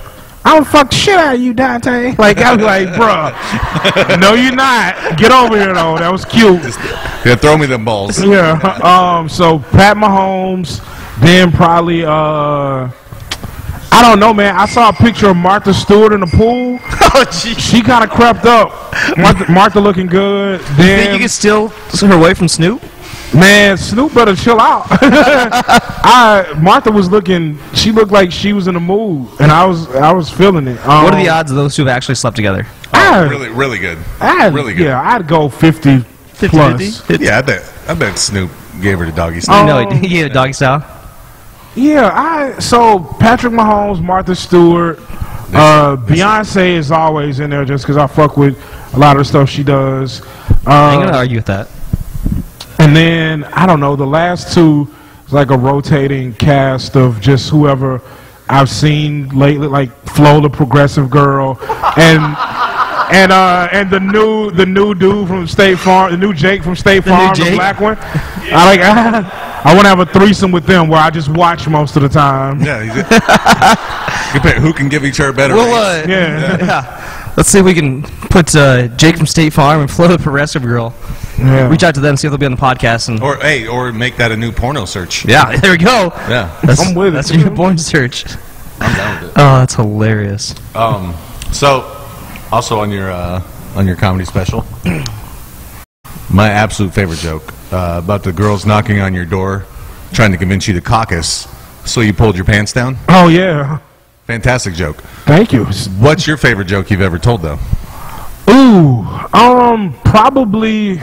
I don't fuck shit out of you, Dante. Like I'm like, bruh. no, you're not. Get over here though. That was cute. Yeah. Throw me them balls. Yeah. Um. So Pat Mahomes, then probably uh. I don't know, man. I saw a picture of Martha Stewart in the pool. oh, gee. She kind of crept up. Martha, Martha looking good. Think Then you can steal her away from Snoop? Man, Snoop better chill out. I Martha was looking. She looked like she was in a mood, and I was I was feeling it. Um, What are the odds of those two have actually slept together? I, Really, really good. I'd, really good. Yeah, I'd go 50, plus. Yeah, I bet. I bet Snoop gave her the doggy style. Um, no, he gave it doggy style. Yeah, I so Patrick Mahomes, Martha Stewart, uh, Beyonce is always in there just because I fuck with a lot of the stuff she does. I'm gonna Uh, argue with that. And then I don't know the last two is like a rotating cast of just whoever I've seen lately, like Flo the Progressive Girl, and. And uh and the new the new dude from State Farm the new Jake from State Farm the Jake? black one I like I, I want to have a threesome with them where I just watch most of the time Yeah. He's you who can give each other better. We'll, rates. uh, yeah yeah. Let's see if we can put uh, Jake from State Farm and Flo the Progressive Girl. Yeah Reach out to them, see if they'll be on the podcast. And Or hey, or make that a new porno search. yeah, there we go. Yeah. That's, I'm with it. that's your porn search. I'm down with it. Oh, that's hilarious. Um. So, also on your uh, on your comedy special, my absolute favorite joke uh, about the girls knocking on your door, trying to convince you to caucus, so you pulled your pants down. oh yeah Fantastic joke. thank you What's your favorite joke you've ever told though? Ooh, um, probably,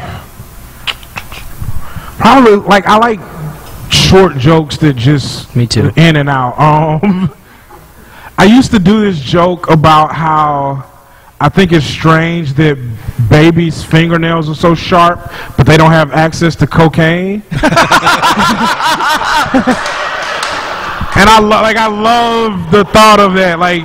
probably like I like short jokes that just Me too. in and out. Um, I used to do this joke about how I think it's strange that babies' fingernails are so sharp, but they don't have access to cocaine. and I love, like, I love the thought of that. Like,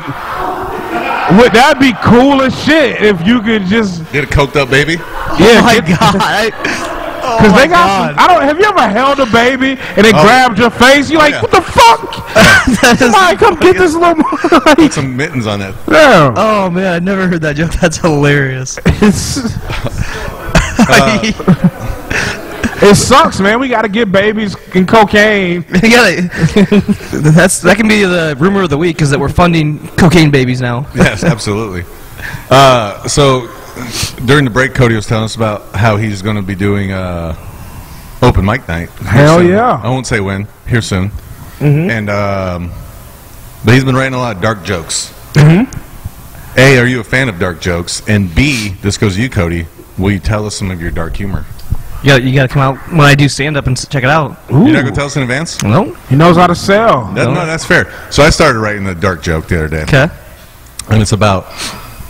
would that be cool as shit if you could just Get a coked up baby. yeah, oh my get- god. I- oh Cause Oh they got some, I don't have you ever held a baby and they Oh. grabbed your face? You're like oh, yeah. what the fuck? Somebody come get this little mo- like, Put some mittens on it. yeah. oh man, I never heard that joke. That's hilarious. It's, uh, it sucks, man. We got to get babies and cocaine. You gotta- that's that can be the rumor of the week is that we're funding cocaine babies now. Yes, absolutely. Uh, so during the break, Cody was telling us about how he's going to be doing uh, open mic night. Hell soon. yeah. I won't say when. Here soon. And um, but he's been writing a lot of dark jokes. Mm-hmm. A, are you a fan of dark jokes? And B, this goes to you, Cody. Will you tell us some of your dark humor? You gotta, you gotta come out when I do stand up and s- check it out. You're not going to tell us in advance? No. He knows how to sell. That- no, that's fair. So I started writing a dark joke the other day. Okay. and it's about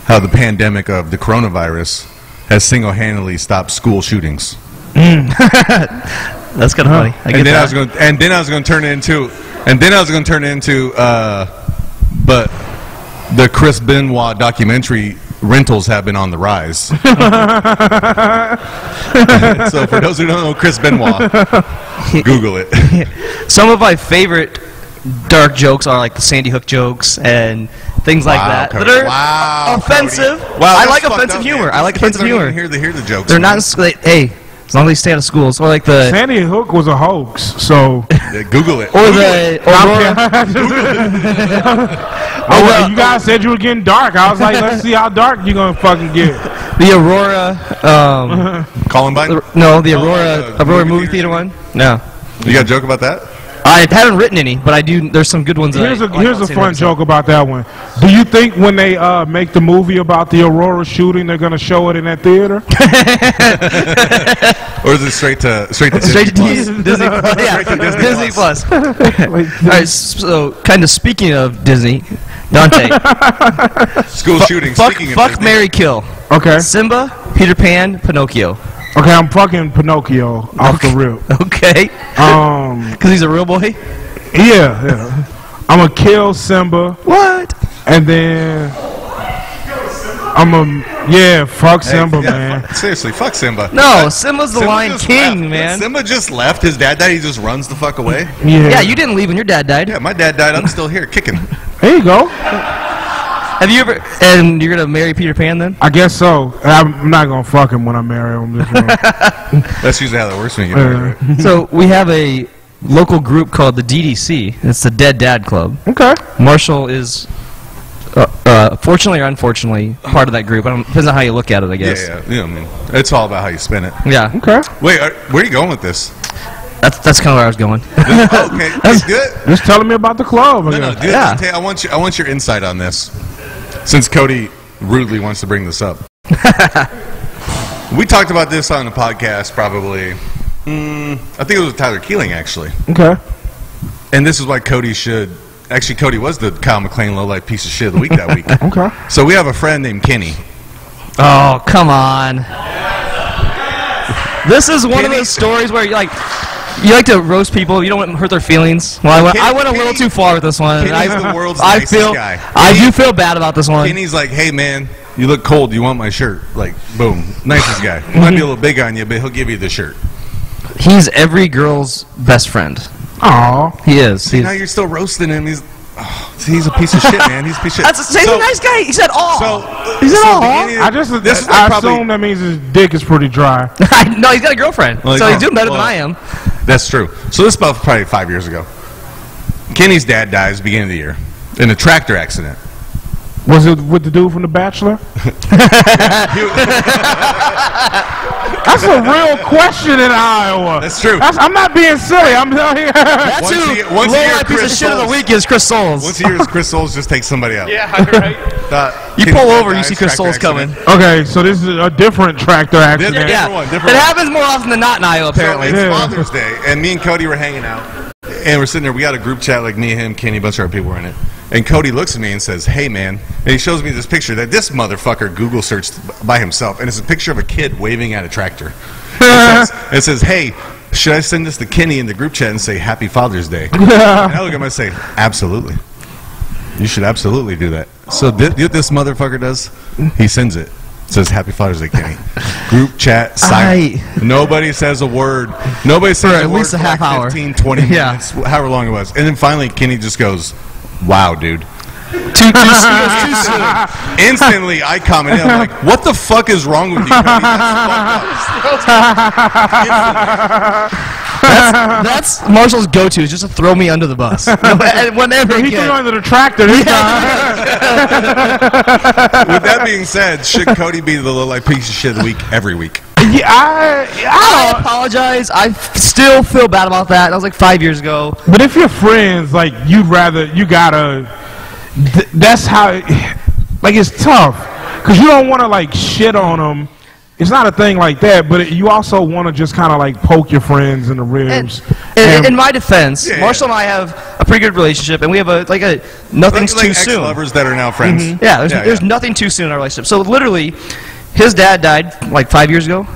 how the pandemic of the coronavirus has single-handedly stopped school shootings. That's kind of funny. I get and then that. I was going, and then I was going to turn it into, and then I was going to turn it into, uh, but the Chris Benoit documentary rentals have been on the rise. so for those who don't know Chris Benoit, Google it. Some of my favorite dark jokes are like the Sandy Hook jokes and things like that. Cody. That are Wow, offensive. Cody. Wow, I like offensive up, humor. man. I like kids offensive humor. even here to hear the jokes, They're man. not. s- Like, hey, as long as they stay out of schools, or like the Sandy Hook was a hoax, so Yeah, Google it. or Google the it. Aurora, I wa- you guys said you were getting dark. I was like, let's see how dark you're gonna fucking get. the Aurora. Um, Columbine. the- no, the Oh, Aurora, the Aurora movie movie theater theater one. No, You got a joke about that? I haven't written any, but I do. There's some good ones. Here's I a like here's on a fun Hook. joke about that one. Do you think when they uh, make the movie about the Aurora shooting, they're gonna show it in that theater? Or is it straight to straight to Straight to Disney Disney, Plus? Disney Yeah, Straight to Disney Disney Plus. Plus. All right, so kind of speaking of Disney, Dante, School fu- shooting. fuck, Speaking of fuck, Disney. Mary, kill. Okay. Simba, Peter Pan, Pinocchio. Okay, I'm fucking Pinocchio off the rip. Okay, Um, because he's a real boy. yeah, yeah. I'm gonna kill Simba, What? and then I'm a yeah, fuck Hey, Simba, yeah, man. fuck- seriously, fuck Simba. No, Simba's the Simba Lion just King, left. man. Simba just left. His dad died. He just runs the fuck away. Yeah, Yeah, you didn't leave when your dad died. Yeah, my dad died. I'm still here kicking. There you go. Have you ever? And you're gonna marry Peter Pan then? I guess so. I'm not gonna fuck him when I marry him. This. That's usually how that works when you get married, right? so we have a local group called the DDC. It's the Dead Dad Club. okay. Marshall is, uh, uh, fortunately or unfortunately, part of that group. I don't, depends on how you look at it, I guess. yeah. You know, what I mean, it's all about how you spin it. Yeah, Okay. Wait, are, where are you going with this? That's that's kind of where I was going. Okay, that's good. Just telling me about the club. No, no, again. dude, Yeah. just tell- I want you. I want your insight on this, since Cody rudely wants to bring this up. we talked about this on the podcast, probably. Mm, I think it was with Tyler Keeling, actually. Okay. And this is why Cody should. Actually, Cody was the Kyle McLean low life piece of shit of the week that week. Okay. So we have a friend named Kenny. oh come on! This is one of those stories where you're like. You like to roast people. You don't want to hurt their feelings. Well, I went, Kenny- I went a little Kenny- too far with this one. Kenny's I, the world's I nicest feel, guy. I Kenny- do feel bad about this one. Kenny's like, "Hey man, you look cold. You want my shirt?" Like, boom, nicest guy. He might be a little big on you, but he'll give you the shirt. He's every girl's best friend. Aw. He is. See, He's, now you're still roasting him. He's, oh, see, he's a piece of shit, man. He's a piece of shit. that's he's so, a nice guy. He said, "Oh." So, He said, so "Aw." I just this is I probably, assume that means his dick is pretty dry. no, he's got a girlfriend, Well, so he's oh, doing better well. than I am. That's true. So this is about probably five years ago. Kenny's dad dies beginning of the year in a tractor accident. Was it with the dude from The Bachelor? That's a real question in Iowa. That's true. That's, I'm not being silly. I'm telling you. That's Once who a year- once a low year, life piece of Chris shit of the Soules. week is Chris Soules. Once a year, is Chris Soules just takes somebody out. yeah, right. Uh, You pull over, you see Chris tractor Soules coming. okay, so this is a different tractor accident. Different Yeah, one, different it one. happens more often than not in Iowa, apparently. So it's Yeah. Father's Day, and me and Cody were hanging out, and we're sitting there. We got a group chat, like me, and him, Kenny, a bunch of our people were in it. And Cody looks at me and says, "Hey, man," and he shows me this picture that this motherfucker Google searched by himself, and it's a picture of a kid waving at a tractor. it, says, it says, "Hey." Should I send this to Kenny in the group chat and say Happy Father's Day? and I look at him and say, Absolutely. You should absolutely do that. So thi- what this motherfucker does, he sends it. Says Happy Father's Day, Kenny. Group chat, silent. Nobody says a word. Nobody says For a at word least a half like hour. 15, 20 Yeah. minutes, however long it was. And then finally, Kenny just goes, Wow, dude. Too, too, soon, too soon. Instantly, I commented, I'm like, What the fuck is wrong with you, Cody? That's fucked up. That's Marshall's go-to, is just to throw me under the bus. And Whenever He he threw can. under the tractor this time. With that being said, should Cody be the little like piece of shit of the week every week? Yeah, I, I I don't. apologize. I f- still feel bad about that. That was like five years ago. But if you're friends, like you'd rather you gotta. Th- that's how. It, like it's tough because you don't want to like shit on them, it's not a thing like that, but it, you also want to just kind of like poke your friends in the ribs. In, And- in my defense, Yeah, yeah. Marshall and I have a pretty good relationship, and we have a like a nothing's Like, like too soon. ex-lovers that are now friends. Mhm. Yeah, there's, there's nothing too soon in our relationship. So literally, his dad died like five years ago.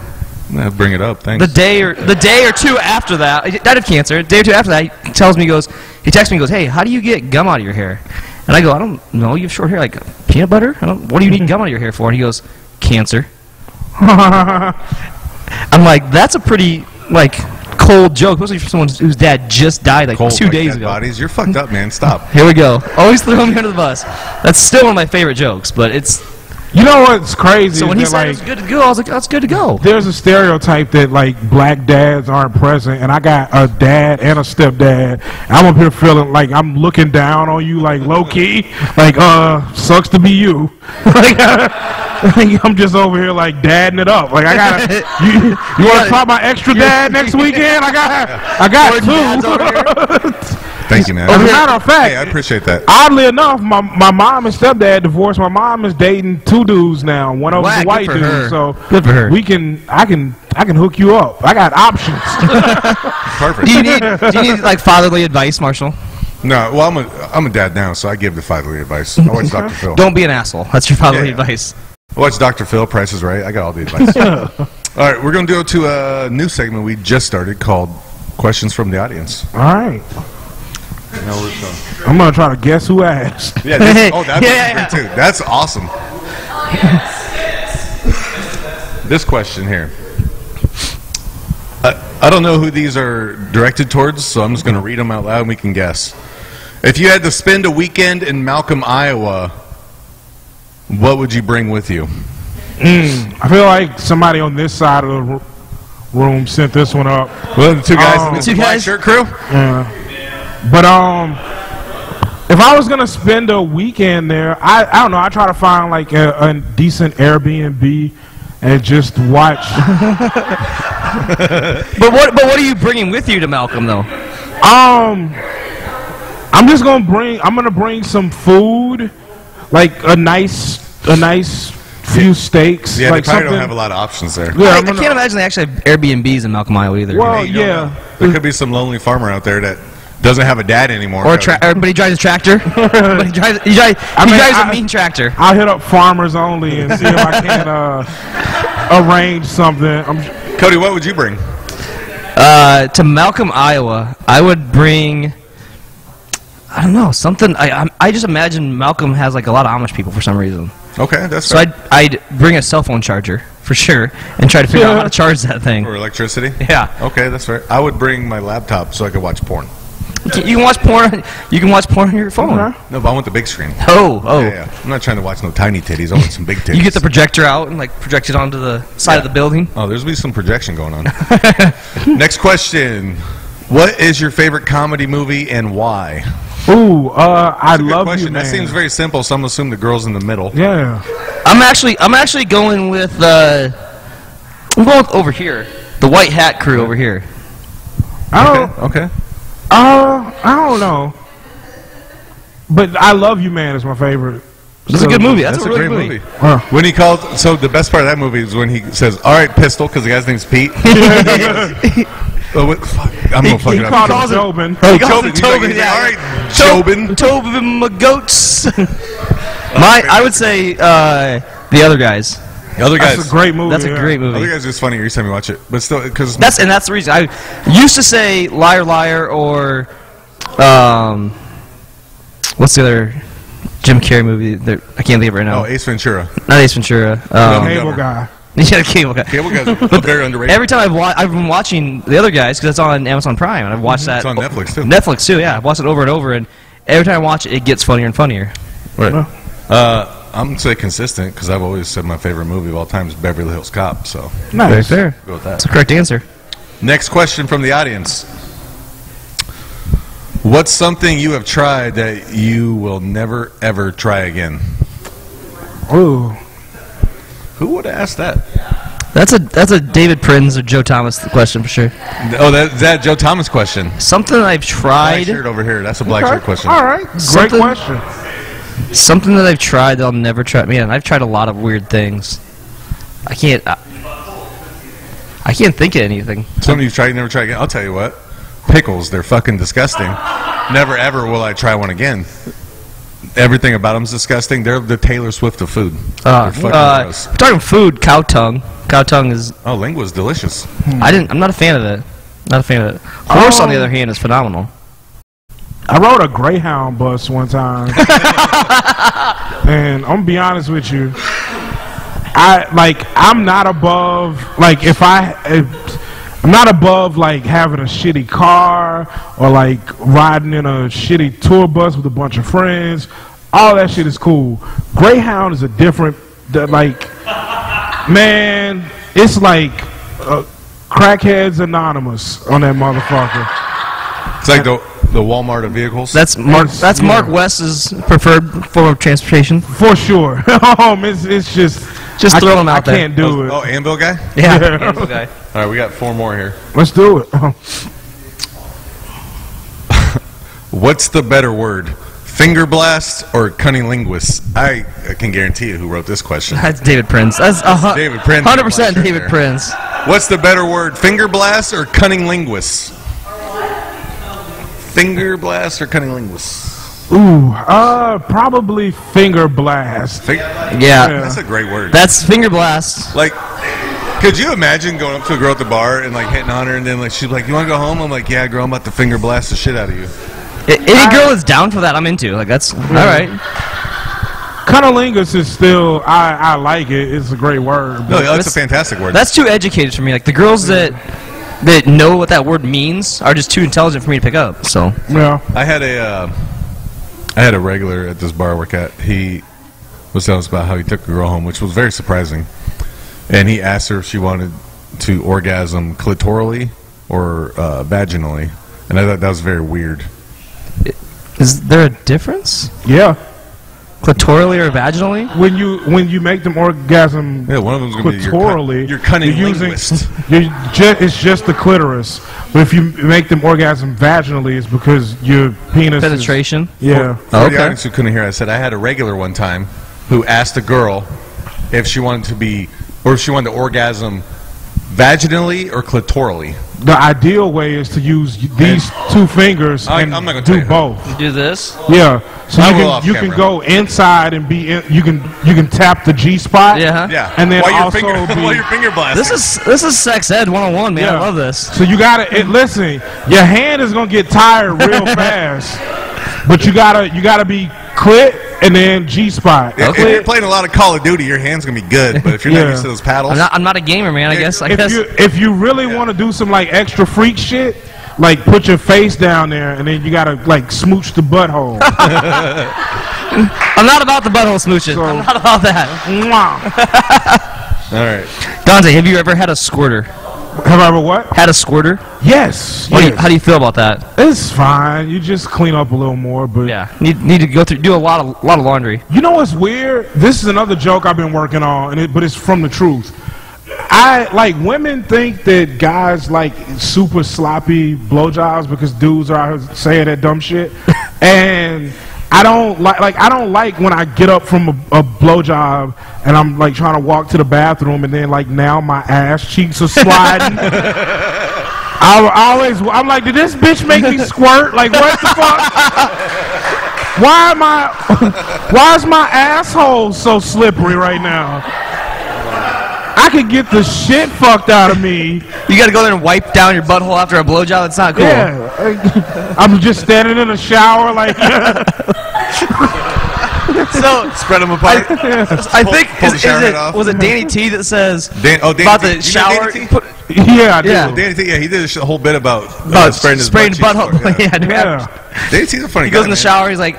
Bring it up. Thanks. The day or the day or two after that, he died of cancer. A day or two after that, he tells me, he goes, he texts me, he goes, "Hey, how do you get gum out of your hair?" And I go, "I don't know. You have short hair, like peanut butter. I don't. What do you need gum out of your hair for?" And he goes, "Cancer." I'm like, that's a pretty like cold joke, especially for someone whose dad just died like Cold, two like days ago. Bodies. You're fucked up, man. Stop. Here we go. Always throw me under the bus. That's still one of my favorite jokes, but it's. You know what's crazy? So when he said like, was good to go, I was like, that's good to go. There's a stereotype that like black dads aren't present, and I got a dad and a stepdad. I'm up here feeling like I'm looking down on you, like low key, like uh, sucks to be you. like, I'm just over here like dadding it up. Like I got you. You want to try my extra dad next weekend? I got I got two. Thank you, man. As a matter of fact, hey, I appreciate that. Oddly enough, my my mom and stepdad divorced. My mom is dating two dudes now. One of them's Whack, a white good dude. her. So Good for her. We can I can I can hook you up. I got options. Perfect. Do you need do you need like fatherly advice, Marshall? No, well, I'm a I'm a dad now, so I give the fatherly advice. I watch Dr. Phil. Don't be an asshole. That's your fatherly Yeah, yeah. advice. I watch Dr. Phil. Price is Right. I got all the advice. all right, we're gonna go to a new segment we just started called "Questions from the Audience." All right. Now we're so- I'm gonna try to guess who asked. Yeah. This, oh, that's Yeah. great too. That's awesome. this question here. I, I don't know who these are directed towards, so I'm just going to read them out loud and we can guess. If you had to spend a weekend in Malcom, Iowa, what would you bring with you? Mm, I feel like somebody on this side of the room sent this one up. Well, the two guys Um, in the black shirt crew? Yeah. But um, if I was gonna spend a weekend there, I I don't know. I try to find like a, a decent Airbnb and just watch. But what but what are you bringing with you to Malcom though? Um, I'm just gonna bring. I'm gonna bring some food, like a nice, a nice few steaks. Yeah, like they probably something. don't have a lot of options there. Yeah, I, I'm I gonna- can't imagine they actually have Airbnbs in Malcom, Iowa either. Well, You yeah. know. There could be some lonely farmer out there that doesn't have a dad anymore. or a tra- or- but he drives a tractor. but he drives he, drives, I he mean, drives a I- mean tractor. I'll hit up farmers only and see if I can uh, arrange something. I'm, Cody, what would you bring? Uh, to Malcom, Iowa, I would bring. I don't know something. I I, I just imagine Malcom has like a lot of Amish people for some reason. Okay, that's right. So I'd I'd bring a cell phone charger for sure and try to figure out how to charge that thing. Or electricity? Yeah. Okay, that's right. I would bring my laptop so I could watch porn. You can, watch porn. You can watch porn on your phone. Uh-huh. No, but I want the big screen. Oh, oh. Yeah, yeah. I'm not trying to watch no tiny titties. I want some big titties. You get the projector out and like project it onto the side of the building. Oh, there's be some projection going on. Next question. What is your favorite comedy movie and why? ooh, uh, I That's a good love question. you, man. That seems very simple, so I'm assuming the girl's in the middle. yeah. I'm actually I'm actually going with uh, I'm going with over here. The white hat crew over here. I don't. Okay. Uh, I don't know. But I love you, man. Is my favorite. That's a good movie. That's, That's a a really great good movie. movie. Huh. When he called, so the best part of that movie is when he says, "All right, pistol," because the guy's name's Pete. oh, what, fuck, I'm gonna fuck he it up. called him Calls it- Oh, He calls Jobin. him Tobin, yeah. All right, Jobin. Tobin my goats. My, I would say uh, the other guys. The other guys. That's a great movie. That's a yeah. great The other movie. guy's just funny every time you watch it, but still, because That's and that's the reason I used to say liar liar or um, what's the other Jim Carrey movie? That, I can't think of it right now. oh, Ace Ventura. Not Ace Ventura. Um, Cable guy. yeah, Cable Guy. Cable guys are very underrated. Every time I've wa- I've been watching the other guys because it's on Amazon Prime and I've watched that. Mm-hmm. It's on Netflix, too. Netflix too, yeah. I've watched it over and over and every time I watch it, it gets funnier and funnier. Right. Uh, I'm gonna say consistent because I've always said my favorite movie of all time is Beverly Hills Cop. So Nice. fair. go with that. That's the correct answer. Next question from the audience. What's something you have tried that you will never ever try again? Ooh. Who would have asked that? That's a that's a David Prince or Joe Thomas question for sure. Oh, that, that Joe Thomas question. Something I've tried. Black tried. shirt over here. That's a black Okay. shirt question. All right. Great Something- question. Something that I've tried that I'll never try. Man, I've tried a lot of weird things. I can't. I, I can't think of anything. Something you've tried, never tried again. I'll tell you what. Pickles, they're fucking disgusting. Never ever will I try one again. Everything about them's disgusting. They're the Taylor Swift of food. Uh, fucking uh, gross. we're talking food. Cow tongue. Cow tongue is. Oh, lingua's delicious. I didn't. I'm not a fan of it. Not a fan of it. Horse, on the Oh. other hand, is phenomenal. I rode a Greyhound bus one time, and I'm gonna be honest with you. I like I'm not above like if I if, I'm not above like having a shitty car or like riding in a shitty tour bus with a bunch of friends. All that shit is cool. Greyhound is a different the, like man. It's like uh, crackheads anonymous on that motherfucker. It's like the the Walmart of vehicles. That's Mark. It's- That's Mark. West's preferred form of transportation. For sure. um, it's, it's just Just I throw them out I there. can't do oh, it. Oh, Anvil guy. Yeah. Yeah. okay. All right, we got four more here. Let's do it. What's the better word, finger blast or cunning linguist? I, I can guarantee you who wrote this question. That's David Prince. That's a hu- David Prince. Hundred percent Right David there. Prince. What's the better word, finger blast or cunning linguist? Finger blast or cunning linguist? Ooh, uh, probably finger blast. Fing- Yeah. That's a great word. That's finger blast. Like, could you imagine going up to a girl at the bar and like hitting on her, and then like she's like, "You want to go home?" I'm like, "Yeah, girl, I'm about to finger blast the shit out of you." A- Any girl that's down for that, I'm into. Like that's all right. Cunnilingus is still, I, I like it. It's a great word. No, but- that's a fantastic word. That's too educated for me. Like the girls that that know what that word means are just too intelligent for me to pick up. So yeah. I had a, uh, I had a regular at this bar I work at. He was telling us about how he took a girl home, which was very surprising. And he asked her if she wanted to orgasm clitorally or uh, vaginally, and I thought that was very weird. is there a difference? Yeah. Clitorally or vaginally? When you when you make them orgasm Yeah, one of them's gonna be your, cun- clitorally, your cunning you're using, linguist. you're ju- it's just the clitoris. But if you make them orgasm vaginally, it's because your penis is- Penetration. yeah. For Okay. the audience who couldn't hear, I said I had a regular one time who asked a girl if she wanted to be, or if she wanted to orgasm vaginally or clitorally. The ideal way is to use these two fingers I- and I'm not gonna tell do you. both. Do this. Yeah, so I you can you camera. can go inside and be in, you can you can tap the G spot. Yeah. Yeah, and then while you're also finger, be, while you're finger blasting. This is this is sex ed 101, man. I love this. so you gotta it, listen. Your hand is gonna get tired real fast, but you gotta you gotta be clit and then G spot. If- If you're playing a lot of Call of Duty, your hand's gonna be good. But if you're Yeah. not used to those paddles, I'm not I'm not a gamer, man. I guess I if guess you if you really want to do some like extra freak shit, like put your face down there and then you gotta like smooch the butthole. I'm not about the butthole smooching. So- I'm not about that. Mwah. all right. Dante, have you ever had a squirter? Have I ever what? Had a squirter? Yes. What do you, how do you feel about that? It's fine. You just clean up a little more, but Yeah. Need need to go through do a lot of lot of laundry. You know what's weird? This is another joke I've been working on, and it, but it's from the truth. I like women think that guys like super sloppy blowjobs because dudes are out here saying that dumb shit, and I don't like like I don't like when I get up from a, a blowjob and I'm like trying to walk to the bathroom and then like now my ass cheeks are sliding. I, I always I'm like, did this bitch make me squirt? Like what the fuck? Why am I? Why is my asshole so slippery right now? I could get the shit fucked out of me. You got to go there and wipe down your butthole after a blowjob. It's not cool. Yeah, I'm just standing in a shower like. So Spread them apart. I Pull- think pull the is, is it, off. was it Danny T that says Dan, oh, Danny about T. the You shower? Danny T? put- yeah, I do. Yeah. Danny T, yeah, he did a sh- whole bit about, uh, about spraying his spraying butt butthole. cheeks yeah. Yeah. Danny T's a funny He guy. goes in the man. shower. He's like,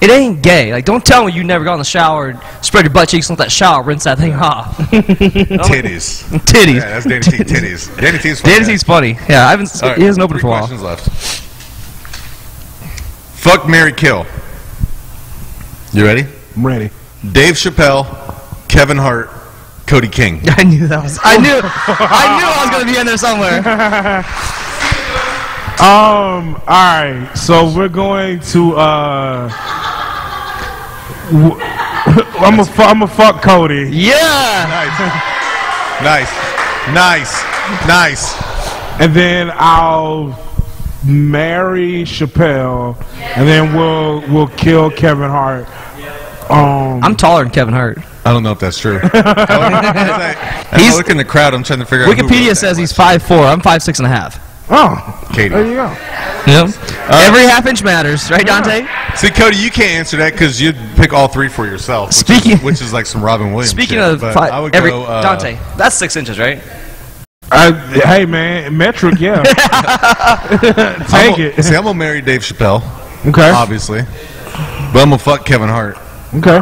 "It ain't gay. Like, don't tell me you never got in the shower, and spread your butt cheeks, and let that shower rinse that thing off." Titties. Titties. Yeah, that's Danny T. Titties. Danny T's funny. Danny. T's funny. Yeah, I haven't. All right, he hasn't opened for a while. questions left. Fuck Mary Kill. You ready? I'm ready. Dave Chappelle, Kevin Hart, Cody King. I knew that was. I knew. I knew I was gonna be in there somewhere. Um. All right. So we're going to. uh w- I'm a. Fu- I'm a fuck Cody. Yeah. Nice. Nice. Nice. Nice. and then I'll marry Chappelle, and then we'll we'll kill Kevin Hart. Um, I'm taller than Kevin Hart. I don't know if that's true. As I, as I look in the crowd, I'm trying to figure out. Wikipedia says he's five four. I'm 5'6 and a half. Oh, Katie. there you go. Yep. Every half inch matters, right, Dante? See, Cody, you can't answer that because you'd pick all three for yourself. Which Speaking- is, which is like some Robin Williams. Speaking shit, of but fi- I would every go, uh, Dante, that's six inches, right? I, hey man, metric, yeah. I'm Take it. See, I'm gonna marry Dave Chappelle, Okay. obviously, but I'm gonna fuck Kevin Hart. Okay.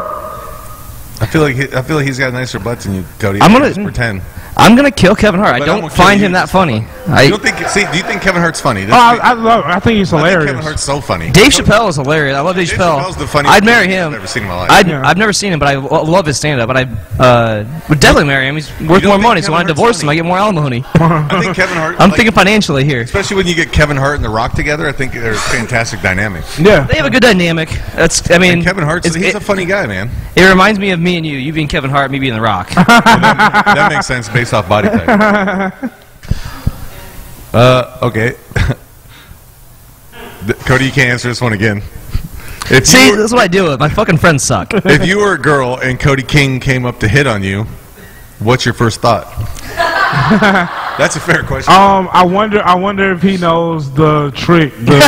I feel like he, I feel like he's got a nicer butt than you, Cody. I'm gonna- Just pretend. I'm gonna kill Kevin Hart. I But I'm don't find him that just funny. you I, don't think? See, do you think Kevin Hart's funny? Oh, I, I love. I think he's I think hilarious. Kevin Hart's so funny. Dave Chappelle is hilarious. I love Dave, Dave Chappelle. Chappelle's the funniest I'd marry him. I've never seen in my life. I'd, Yeah. I've never seen him, but I lo- love his stand-up. And I uh, would definitely marry him. He's worth more think money, so Kevin when I Hart's divorce him. I get more alimony. I think Kevin Hart. I'm like, thinking financially here. especially when you get Kevin Hart and The Rock together. I think they're a fantastic dynamic. Yeah. They have a good dynamic. That's, I mean, And Kevin Hart's he's it, a funny guy, man. it reminds me of me and you. You being Kevin Hart, me being The Rock. that makes sense based off body type. Uh, okay. Cody, you can't answer this one again. If See, you were, that's what I do. My fucking friends suck. if you were a girl and Cody King came up to hit on you, what's your first thought? That's a fair question. Um, I wonder. I wonder if he knows the trick. The,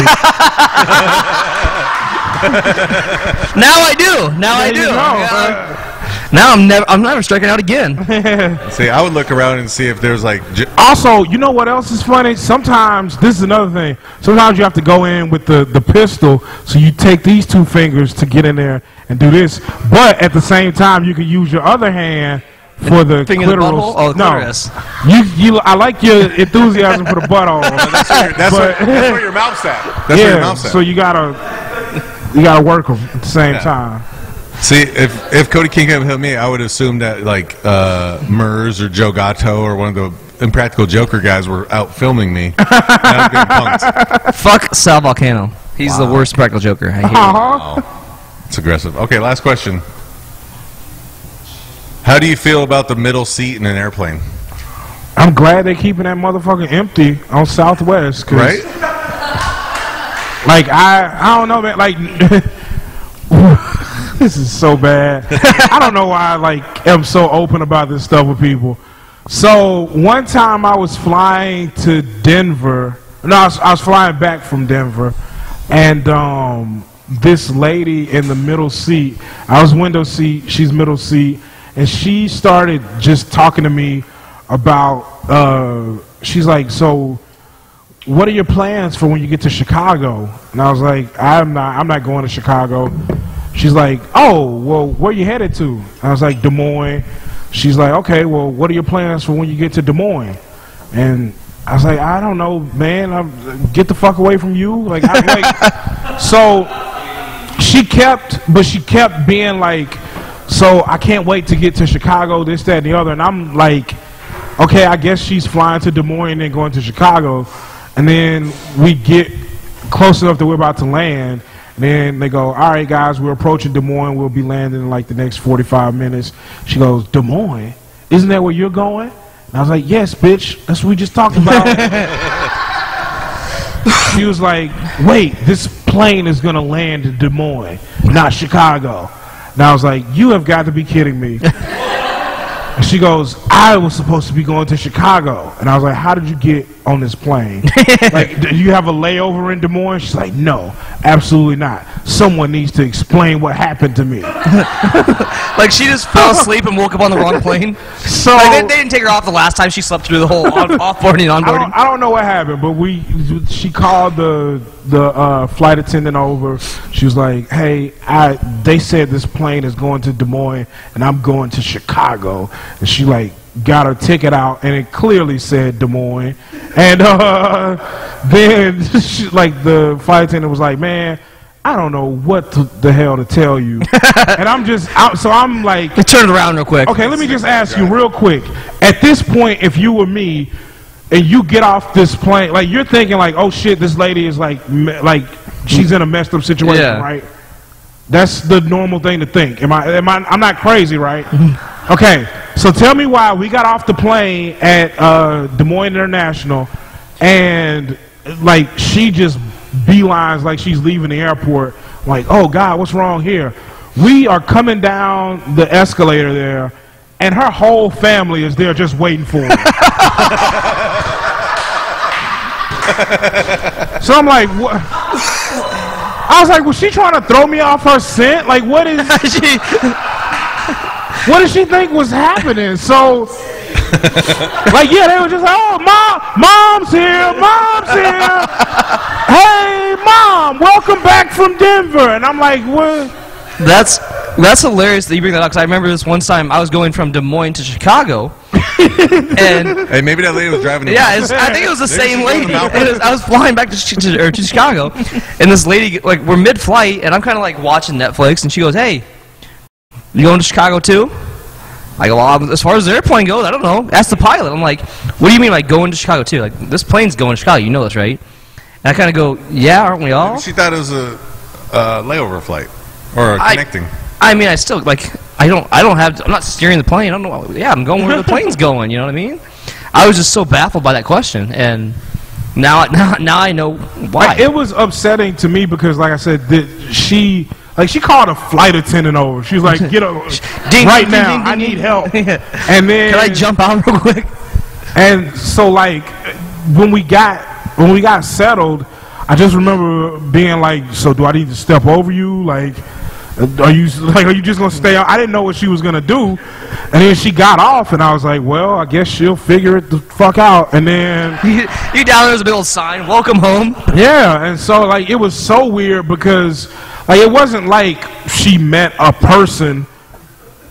now I do. Now I you do. know, Yeah. Now I'm never. I'm never striking out again. See, I would look around and see if there's like. J- Also, you know what else is funny? Sometimes this is another thing. Sometimes you have to go in with the the pistol, so you take these two fingers to get in there and do this. But at the same time, you can use your other hand for the Finger in the clitoral. butthole? Oh, the no, clitoris. you you. I like your enthusiasm for the butthole. that's where, that's, where, that's where your mouth's at. That's where your yeah, mouth's at. so you gotta you gotta work them at the same Yeah. time. See, if if Cody King had hit me, I would assume that like uh, Mers or Joe Gatto or one of the Impractical Joker guys were out filming me. and I was getting punked. Fuck Sal Vulcano. He's the worst practical joker. I hate him. Uh-huh. It's aggressive. Okay, last question. How do you feel about the middle seat in an airplane? I'm glad they're keeping that motherfucker empty on Southwest. 'cause, Right? Like I, I don't know, man. Like this is so bad. I don't know why I like am so open about this stuff with people. So one time I was flying to Denver. No, I was, I was flying back from Denver, and um, this lady in the middle seat. I was window seat. She's middle seat, and she started just talking to me about. Uh, she's like, so what are your plans for when you get to Chicago? And I was like, I'm not, I'm not going to Chicago. She's like, oh, well, where you headed to? I was like, Des Moines. She's like, okay, well, what are your plans for when you get to Des Moines? And I was like, I don't know, man. I'm, get the fuck away from you. Like, I'm like, so she kept, but she kept being like, so I can't wait to get to Chicago, this, that, and the other. And I'm like, okay, I guess she's flying to Des Moines and then going to Chicago. And then we get close enough that we're about to land. Then they go, all right, guys, we're approaching Des Moines. We'll be landing in like the next 45 minutes. She goes, Des Moines? Isn't that where you're going? And I was like, yes, bitch. That's what we just talked about. she was like, wait, this plane is going to land in Des Moines, not Chicago. And I was like, you have got to be kidding me. And she goes, I was supposed to be going to Chicago. And I was like, how did you get on this plane? like, do you have a layover in Des Moines? She's like, no, absolutely not. Someone needs to explain what happened to me. Like she just fell asleep and woke up on the wrong plane. So Like they, they didn't take her off the last time she slept through the whole on, offboarding and I onboarding. don't, I don't know what happened, but we she called the the uh, flight attendant over. She was like, "Hey, I they said this plane is going to Des Moines, and I'm going to Chicago." And she like got her ticket out, and it clearly said Des Moines. And uh, then she, like the flight attendant was like, "Man." I don't know what to, the hell to tell you, and I'm just I, so I'm like, Turn it around real quick. Okay, let me just ask you real quick. At this point, if you were me, and you get off this plane, like you're thinking, like, oh shit, this lady is like, like she's in a messed up situation, Yeah. right? That's the normal thing to think. Am I? Am I? I'm not crazy, right? okay. So tell me why we got off the plane at uh, Des Moines International, and like she just beelines like she's leaving the airport. Like, oh God, what's wrong here? We are coming down the escalator there, and her whole family is there just waiting for her. so I'm like, what? I was like, was she trying to throw me off her scent? Like, what is she? What did she think was happening? So, like, yeah, they were just like, oh, mom, mom's here, mom's here. Hey, mom, welcome back from Denver. And I'm like, what? That's that's hilarious that you bring that up because I remember this one time I was going from Des Moines to Chicago, and Hey, maybe that lady was driving. the yeah, bus. it's, I think it was the Maybe same she's lady. to Mount It was- I was flying back to, Chi- to, or to Chicago, and this lady like we're mid-flight, and I'm kind of like watching Netflix, and she goes, "Hey, you going to Chicago too?" I go, well, um, as far as the airplane goes, I don't know. Ask the pilot. I'm like, what do you mean, like going to Chicago too? Like this plane's going to Chicago. You know this, right? And I kind of go, yeah, aren't we all? She thought it was a, a layover flight or a I- connecting. I mean, I still like. I don't. I don't have. I'm not steering the plane. I don't know. Yeah, I'm going where the plane's going. You know what I mean? I was just so baffled by that question, and now, now, now I know why. Like, it was upsetting to me because, like I said, that she, like, she called a flight attendant over. She was like, get up Ding, right ding, now. ding, I need help. Yeah. And then Can I jump out real quick? And so like when we got when we got settled, I just remember being like, "So do I need to step over you? Like, are you like are you just gonna stay?" out? I didn't know what she was gonna do, and then she got off, and I was like, "Well, I guess she'll figure it the fuck out." And then you, you down there was a big old sign, "Welcome home." yeah, and so like it was so weird because like it wasn't like she met a person.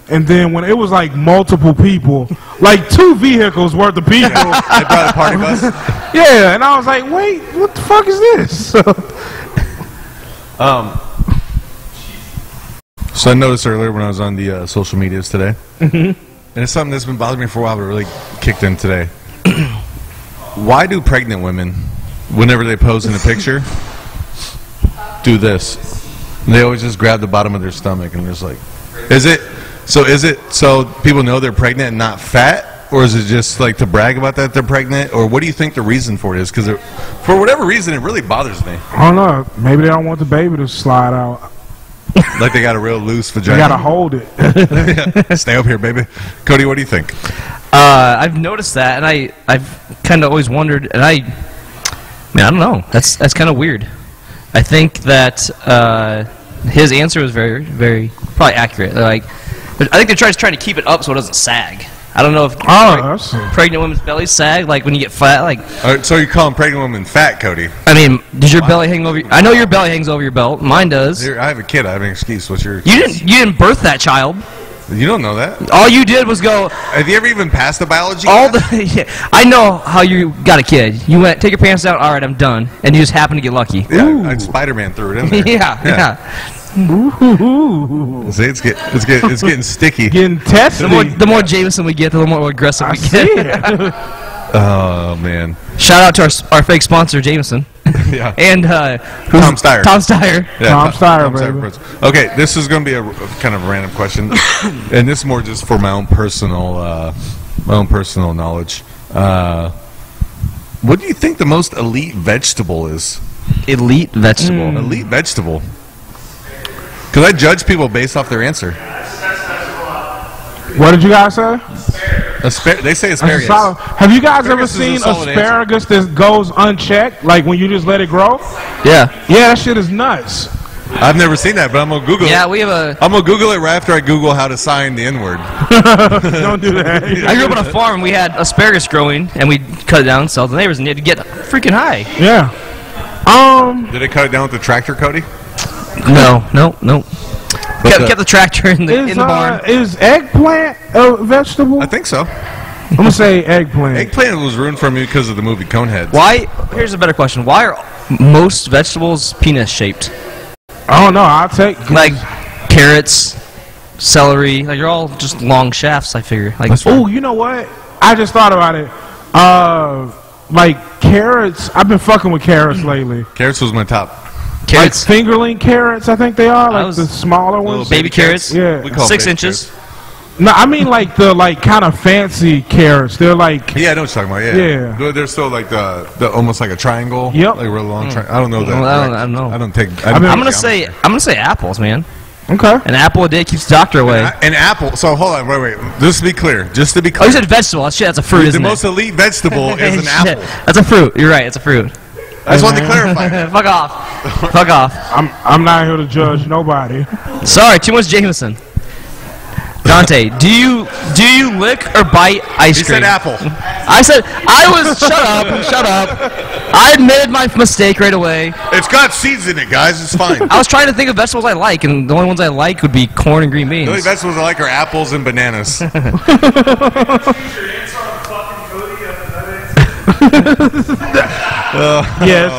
And then when it was like multiple people, like two vehicles worth of people, They brought a party bus. yeah, and I was like, wait, what the fuck is this? Um, so I noticed earlier when I was on the uh, social medias today, and it's something that's been bothering me for a while, but really kicked in today. Why do pregnant women, whenever they pose in a picture, do this? They always just grab the bottom of their stomach and just like, is it? So is it so people know they're pregnant and not fat, or is it just like to brag about that they're pregnant, or what do you think the reason for it is? Because for whatever reason, it really bothers me. I don't know. Maybe they don't want the baby to slide out. Like they got a real loose vagina. You gotta hold it. Stay up here, baby. Cody, what do you think? Uh, I've noticed that, and I I've kind of always wondered, and I, man, I don't know. That's that's kind of weird. I think that uh, his answer was very very probably accurate. They're like, I think they're trying trying to keep it up so it doesn't sag. I don't know if Oh, preg- pregnant women's bellies sag like when you get fat. Like, All right, so you're calling pregnant women fat, Cody? I mean, does your belly hang over? Your, I know your belly hangs over your belt. Mine does. Here, I have a kid. I have an excuse. What's your? You didn't you didn't birth that child. You don't know that. All you did was go. Have you ever even passed the biology? All class? the yeah, I know how you got a kid. You went take your pants down. All right, I'm done, and you just happened to get lucky. yeah, Spider-Man threw it in there. yeah, yeah. Ooh, See, it's get, it's get, it's getting sticky. getting testy. The more the more Jameson we get, the more aggressive I we see get. it. Oh man. Shout out to our, our fake sponsor Jameson Yeah. and uh, Tom Steyer. Tom Steyer. Yeah, Tom Steyer, baby. Prince. Okay, this is going to be a, a kind of random question, and this is more just for my own personal, uh, my own personal knowledge. Uh, what do you think the most elite vegetable is? Elite vegetable. Elite vegetable. Because I judge people based off their answer. What did you guys say? Aspar- they say asparagus. solid- Have you guys ever Asparagus is a seen solid answer. asparagus that goes unchecked, like when you just let it grow? Yeah. Yeah, that shit is nuts. I've never seen that, but I'm gonna Google Yeah, it. we have a. I'm gonna Google it right after I Google how to sign the N word. Don't do that. I grew up on a farm. We had asparagus growing, and we cut it down and sell to the neighbors, and you had to get freaking high. Yeah. Um. Did they cut it down with the tractor, Cody? No, no, no. Kept, the- kept the tractor in the Is, in the barn. uh, is eggplant a vegetable? I think so. I'm gonna say eggplant. Eggplant was ruined for me because of the movie Coneheads. Why? Here's a better question. Why are most vegetables penis shaped? I don't know. I'll take. Like carrots, celery. Like you're all just long shafts. I figure. Like Oh, you know what? I just thought about it. Uh, like carrots. I've been fucking with carrots lately. Carrots was my top. Carrots, Like fingerling carrots, I think they are. Like the smaller ones. baby carrots. Yeah. We call six inches. carrots. No, I mean like the like kind of fancy carrots. They're like Yeah, I know what you're talking about. Yeah, Yeah. They're, they're still like the, the almost like a triangle. Yep. like a real long hmm. triangle. I don't know that. Well, I don't- I don't know. I don't take. I mean- don't I'm gonna take say I'm gonna say apples, man. okay. An apple a day keeps the doctor away. A- An apple. So hold on, wait, wait. Just to be clear, just to be Oh, clear, you said vegetable. That's shit. That's a fruit, the isn't most it? elite vegetable is an apple. That's a fruit. You're right. It's a fruit. I just wanted to clarify. that. Fuck off. Fuck off. I'm I'm not here to judge nobody. Sorry, too much Jameson. Dante, do you do you lick or bite ice He cream? said apple. I said I was. shut up. Shut up. I admitted my mistake right away. It's got seeds in it, guys. It's fine. I was trying to think of vegetables I like, and the only ones I like would be corn and green beans. The only beans. vegetables I like are apples and bananas. Yes.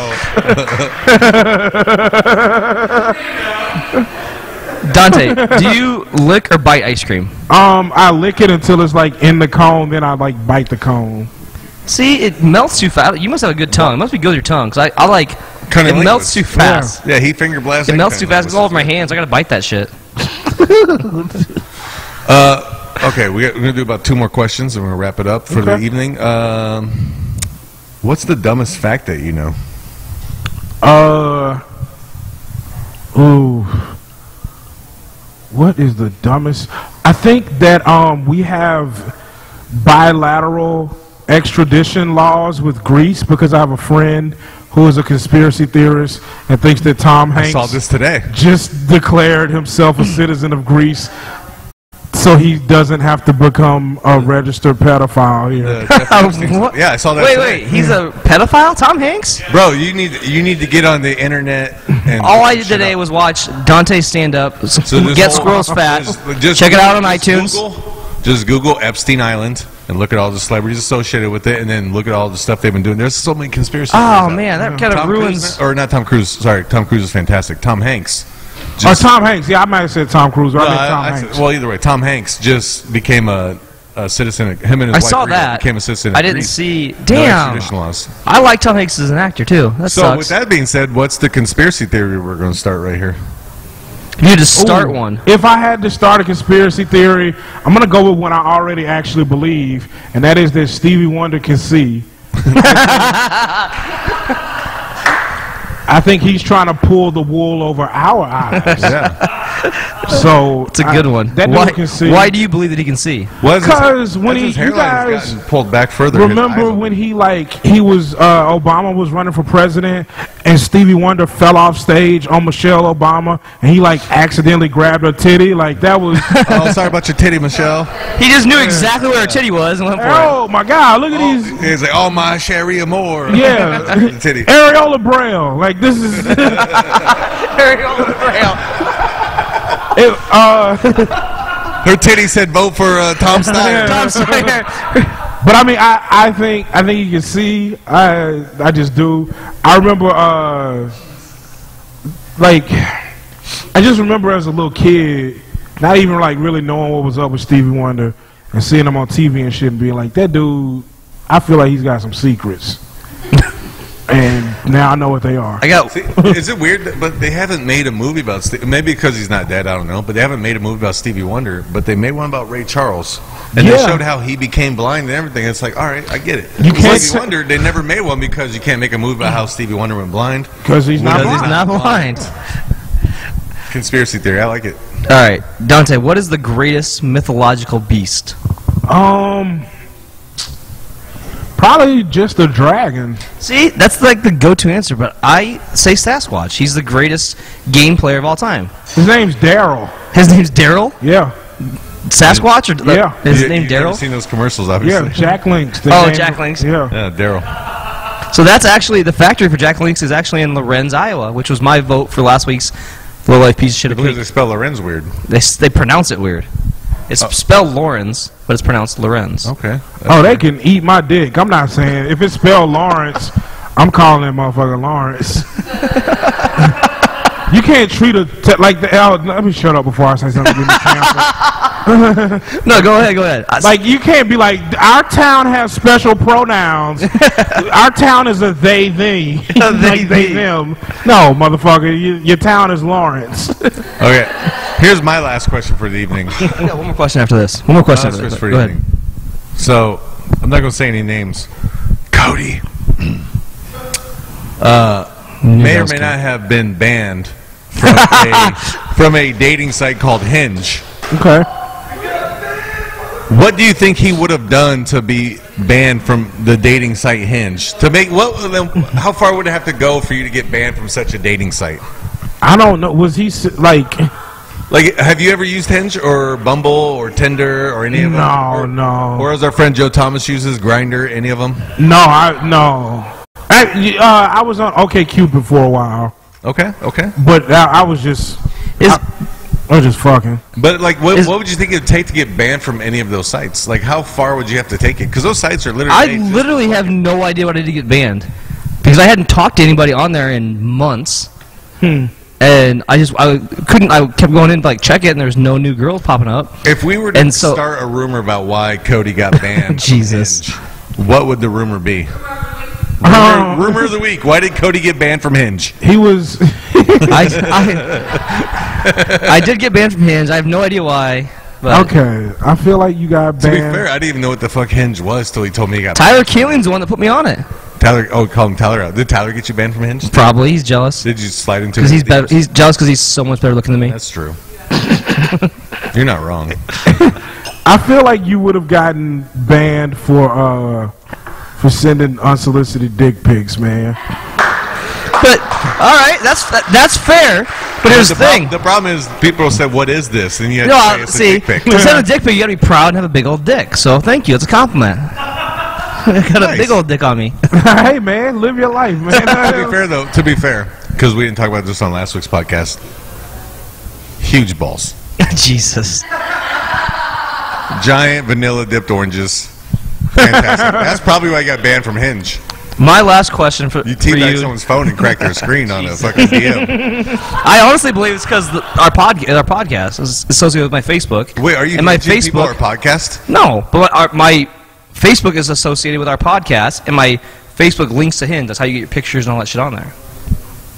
Dante, do you lick or bite ice cream? Um, I lick it until it's like in the cone, then I like bite the cone. See, it melts too fast. You must have a good tongue. It must be good with your tongue, 'cause I, I like. Cunnilingus. It melts too fast. yeah, he finger blasts. It melts too fast. It's all over my hands. I gotta bite that shit. Uh, okay, we got, we're gonna do about two more questions, and we're gonna wrap it up for the Okay. evening. Um, what's the dumbest fact that you know? Uh, ooh, what is the dumbest? I think that um we have bilateral extradition laws with Greece because I have a friend who is a conspiracy theorist and thinks that Tom I Hanks saw this today. just declared himself a citizen of Greece. So he doesn't have to become a registered pedophile here. The Jeffrey Epstein- What? Yeah, I saw that. Wait, today. wait. He's a pedophile, Tom Hanks? Bro, you need you need to get on the internet. And All I did today up. was watch Dante stand up, So get squirrels fat. just- just Check it out on just iTunes. Google, just Google Epstein Island and look at all the celebrities associated with it, and then look at all the stuff they've been doing. There's so many conspiracy. Oh man, that kind of Tom ruins. Cruise, or not Tom Cruise. Sorry, Tom Cruise is fantastic. Tom Hanks. Or Tom Hanks. Yeah, I might have said Tom Cruise. Or No, I meant Tom I said- Hanks. well, either way, Tom Hanks just became a, a citizen. Of, him and his I wife saw Rita that. became a citizen. I didn't Greece. see. Damn. extradition laws. I like Tom Hanks as an actor too. That So sucks. with that being said, what's the conspiracy theory we're going to start right here? you need to start Ooh, one. If I had to start a conspiracy theory, I'm gonna go with what I already actually believe, and that is that Stevie Wonder can see. I think he's trying to pull the wool over our eyes. Yeah. So It's a good I- one. Why, why do you believe that he can see? Because when he- you guys pulled back further. Remember when he like he was uh, Obama was running for president and Stevie Wonder fell off stage on Michelle Obama and he like accidentally grabbed her titty like that was oh, sorry about your titty, Michelle. He just knew exactly where her titty was and went for it. oh my god look at Oh, these he's like, oh my Cherie Amour. Yeah. Titty. Areola Braille like this is it, uh, Her titty said vote for uh, Tom Steyer. Tom Sawyer. but I mean I, I think I think you can see I I just do I remember uh like I just remember as a little kid not even like really knowing what was up with Stevie Wonder and seeing him on TV and shit and being like that dude I feel like he's got some secrets and now I know what they are I got. See, is it weird? That, but they haven't made a movie about Ste- maybe because he's not dead. I don't know. But they haven't made a movie about Stevie Wonder. But they made one about Ray Charles, and they showed how he became blind and everything. It's like, all right, I get it. You can't Stevie say- Wonder. They never made one because you can't make a movie about how Stevie Wonder went blind. because he's not Because he's not blind. Conspiracy theory. I like it. All right, Dante. What is the greatest mythological beast? um probably just a dragon See, that's like the go-to answer, but I say Sasquatch. He's the greatest game player of all time. his name's Daryl His name's Daryl. yeah Sasquatch, or Yeah. his You- name you've never Daryl. Seen those commercials, obviously. yeah obviously. Jack Links Oh, name- Jack Links. yeah Yeah, Daryl. So that's actually the factory for Jack Links is actually in Lorenz, Iowa, which was my vote for last week's low life piece of shit of the Because they spell Lorenz weird. They they pronounce it weird. It's uh, spelled Lawrence, but it's pronounced Lorenz. Okay. Oh, they can eat my dick. I'm not saying if it's spelled Lawrence, I'm calling that motherfucker Lawrence. you can't treat a t- like the L. Let me shut up before I say something. to get me canceled. No, go ahead, go ahead. Like you can't be like our town has special pronouns. our town is a they thee. They, like they thee. them. No, motherfucker, you, your town is Lawrence. Okay. Here's my last question for the evening. I got one more question after this. One more question Last after this. for Go the ahead. evening. So, I'm not going to say any names. Cody. Uh, may or may coming. not have been banned from a, from a dating site called Hinge. Okay. What do you think he would have done to be banned from the dating site Hinge? To make what? then How far would it have to go for you to get banned from such a dating site? I don't know. Was he like? Like, have you ever used Hinge or Bumble or Tinder or any of them? No, or, no. Or as our friend Joe Thomas uses, Grindr. Any of them? No, I no. I, uh, I was on OK Cupid for a while, Okay, okay. but I, I was just Is- I, I was just fucking. But like, what, Is- what would you think it would take to get banned from any of those sites? Like, how far would you have to take it? Because those sites are literally. I literally have no idea what I did to get banned because I hadn't talked to anybody on there in months. Hmm. And I just I couldn't. I kept going in to like check it, and there's no new girls popping up. If we were to And so- start a rumor about why Cody got banned, Jesus. Hinge, what would the rumor be? Um, Rumor, rumor of the week: Why did Cody get banned from Hinge? He was. I, I, I did get banned from Hinge. I have no idea why. But okay, I feel like you got banned. To be fair, I didn't even know what the fuck Hinge was till he told me he got Tyler Keeling's the one that put me on it. Tyler. Oh, call him Tyler out. Did Tyler get you banned from Hinge? Probably he's jealous Did you slide into? because he's better. He's jealous because he's so much better looking than me. That's true. You're not wrong. I feel like you would have gotten banned for uh for sending unsolicited dick pics, man. But all right, that's that, that's fair. But here's the, prob- thing. the problem is, people said, "What is this?" And you had No, to say it's see, a dick pic. to send a dick pic, you gotta be proud and have a big old dick. So thank you. It's a compliment. I got a big old dick on me. hey, man, live your life, man. to be fair, though, to be fair, because we didn't talk about this on last week's podcast, huge balls, Jesus. giant vanilla dipped oranges, fantastic. That's probably why I got banned from Hinge. My last question for, You for teabagged you. someone's phone and cracked their screen on a fucking DM. I honestly believe it's because our pod our podcast is associated with my Facebook. Wait, are you and my Facebook? our podcast? no, but our, my Facebook is associated with our podcast, and my Facebook links to Hinge. That's how you get your pictures and all that shit on there.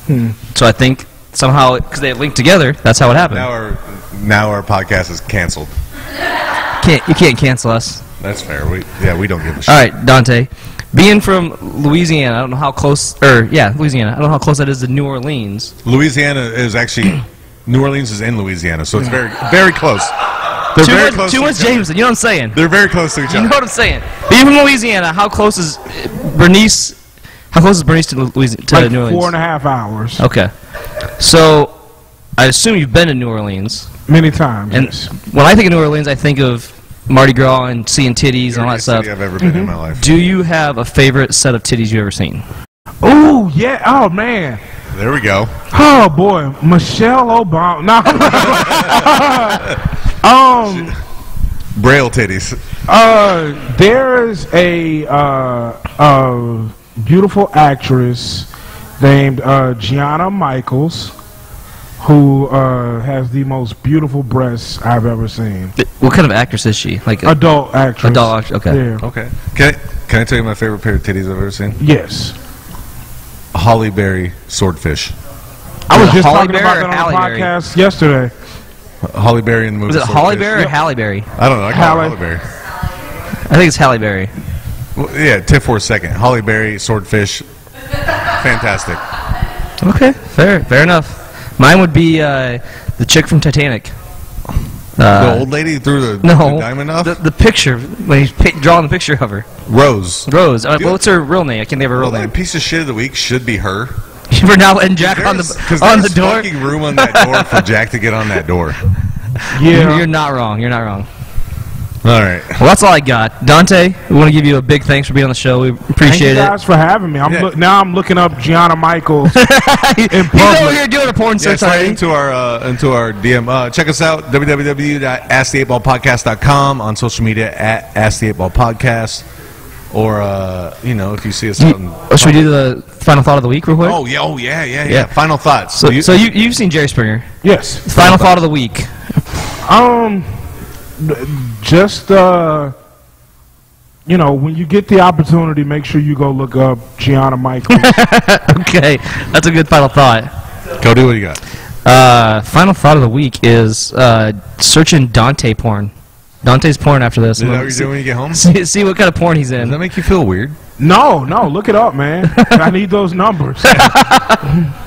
Hmm. So I think somehow because they link together, that's how it happened. Now our now our podcast is canceled. can't you can't cancel us. That's fair. We yeah, we don't give a shit. All right, Dante. Being from Louisiana, I don't know how close, or yeah, Louisiana. I don't know how close that is to New Orleans. Louisiana is actually New Orleans is in Louisiana, so it's very very close. They're Too very much, close. too to much. Jameson. You know what I'm saying? They're very close to each other. You know what I'm saying? Even Louisiana, how close is Bernice? How close is Bernice to Louisiana? To like New Orleans? four and a half hours. Okay, so I assume you've been to New Orleans, Many times. and yes. when I think of New Orleans, I think of Mardi Gras and seeing titties and all that Greatest city stuff. I've ever been in my mm-hmm. life. Do you have a favorite set of titties you've ever seen? Oh yeah. Oh man. There we go. Oh boy, Michelle Obama. No. um. Braille titties. Uh, there's a uh, uh, beautiful actress named uh, Gianna Michaels who uh, has the most beautiful breasts I've ever seen. What kind of actress is she? Like Adult actress. Adult actress, okay. Yeah. Okay. Can I, can I tell you my favorite pair of titties I've ever seen? Yes. Holly Berry swordfish. I was it just Halle talking Berry about that on Halle the Berry? podcast yesterday. Holly Berry in the movie. was it Holly Swordfish. Berry or Halle Berry? I don't know. I call her Halle. Holly Berry. I think it's Halle Berry. Well, yeah, tip for a second. Holly Berry, swordfish. Fantastic. Okay, fair, fair enough. Mine would be uh, the chick from Titanic. Uh, the old lady threw the, no, the diamond off? The, the picture when he's pi- drawing the picture of her. Rose. Rose. Uh, Dude. what's her real name? I can't think of her real name. that piece of shit of the week should be her. For now, and Jack on There's- the 'cause on the there's door. fucking room on that door for Jack to get on that door. Yeah. You're not wrong. You're not wrong. All right. Well, that's all I got. Dante, we want to give you a big thanks for being on the show. We Thank appreciate you it. guys for having me. I'm Yeah. look, now I'm looking up Gianna Michaels in He's over public. here doing a porn Yeah, search slide already. into our uh, into our DM. Uh, check us out www.asktheeightballpodcast.com on social media at Ask or uh, you know if you see us out. Oh, should we do the final thought of the week real quick? Oh yeah, oh yeah, yeah, yeah. Yeah. Final thoughts. so, You- so you you've seen Jerry Springer. Yes. Final thought of the week. Um, just uh, you know, when you get the opportunity, make sure you go look up Gianna Michaels. okay, that's a good final thought. Cody, what do you got? Uh, final thought of the week is uh, searching Dante porn. Dante's porn after this. Is that what you're See- doing when you get home? See, see what kind of porn he's in. Does that make you feel weird? No, no, look it up, man. I need those numbers.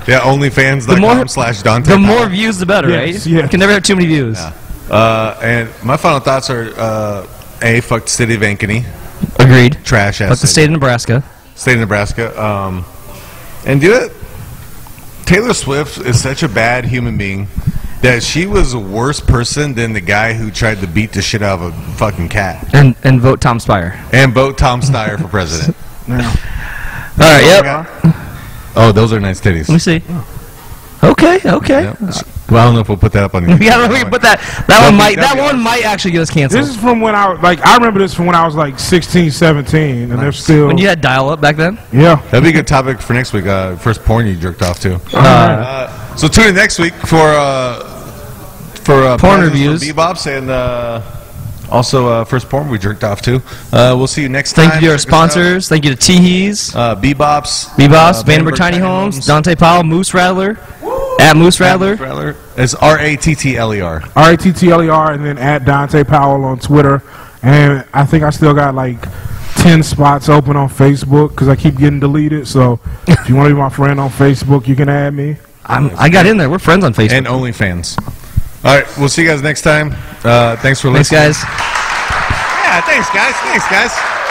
Yeah, OnlyFans.com more- slash Dante. the more views, the better, Yes, right? yes. Can never have too many views. Uh, and my final thoughts are: uh, a fuck the city of Ankeny, Agreed. trash ass. Fuck the state of Nebraska. state of Nebraska. Um, and do it. Taylor Swift is such a bad human being that she was a worse person than the guy who tried to beat the shit out of a fucking cat And and vote Tom Steyer. and vote Tom Steyer for president. All right. Yep. Oh, those are nice titties. Let me see. Okay. Okay. Yep. Well, I don't know if we'll put that up on. Yeah, we can put that. That That'd one be- might. that'd That be one awesome. might actually get us canceled. this is from when I like I remember this from when I was like 16, 17, and they're still when you had dial up back then. yeah. That'd be a good topic for next week. Uh, first porn you jerked off to. Uh, Uh, so tune in next week for uh, for uh, Porn prizes from reviews. Bebops, and uh, also uh, first porn we jerked off to. Uh, we'll see you next time. Thank time. you to our Check us out. sponsors. Thank you to Teehees, Uh, Bebops, Bebos, uh, Vandenberg Tiny Homes, Dante Powell, Moose Rattler, at Moose Rattler. Rattler. It's R A T T L E R. R A T T L E R, and then at Dante Powell on Twitter. And I think I still got like 10 spots open on Facebook because I keep getting deleted. So if you want to be my friend on Facebook, you can add me. I'm, I got in there. We're friends on Facebook. And OnlyFans. All right, we'll see you guys next time. Uh, thanks for Thanks, listening. guys. Yeah, thanks, guys. Thanks, guys.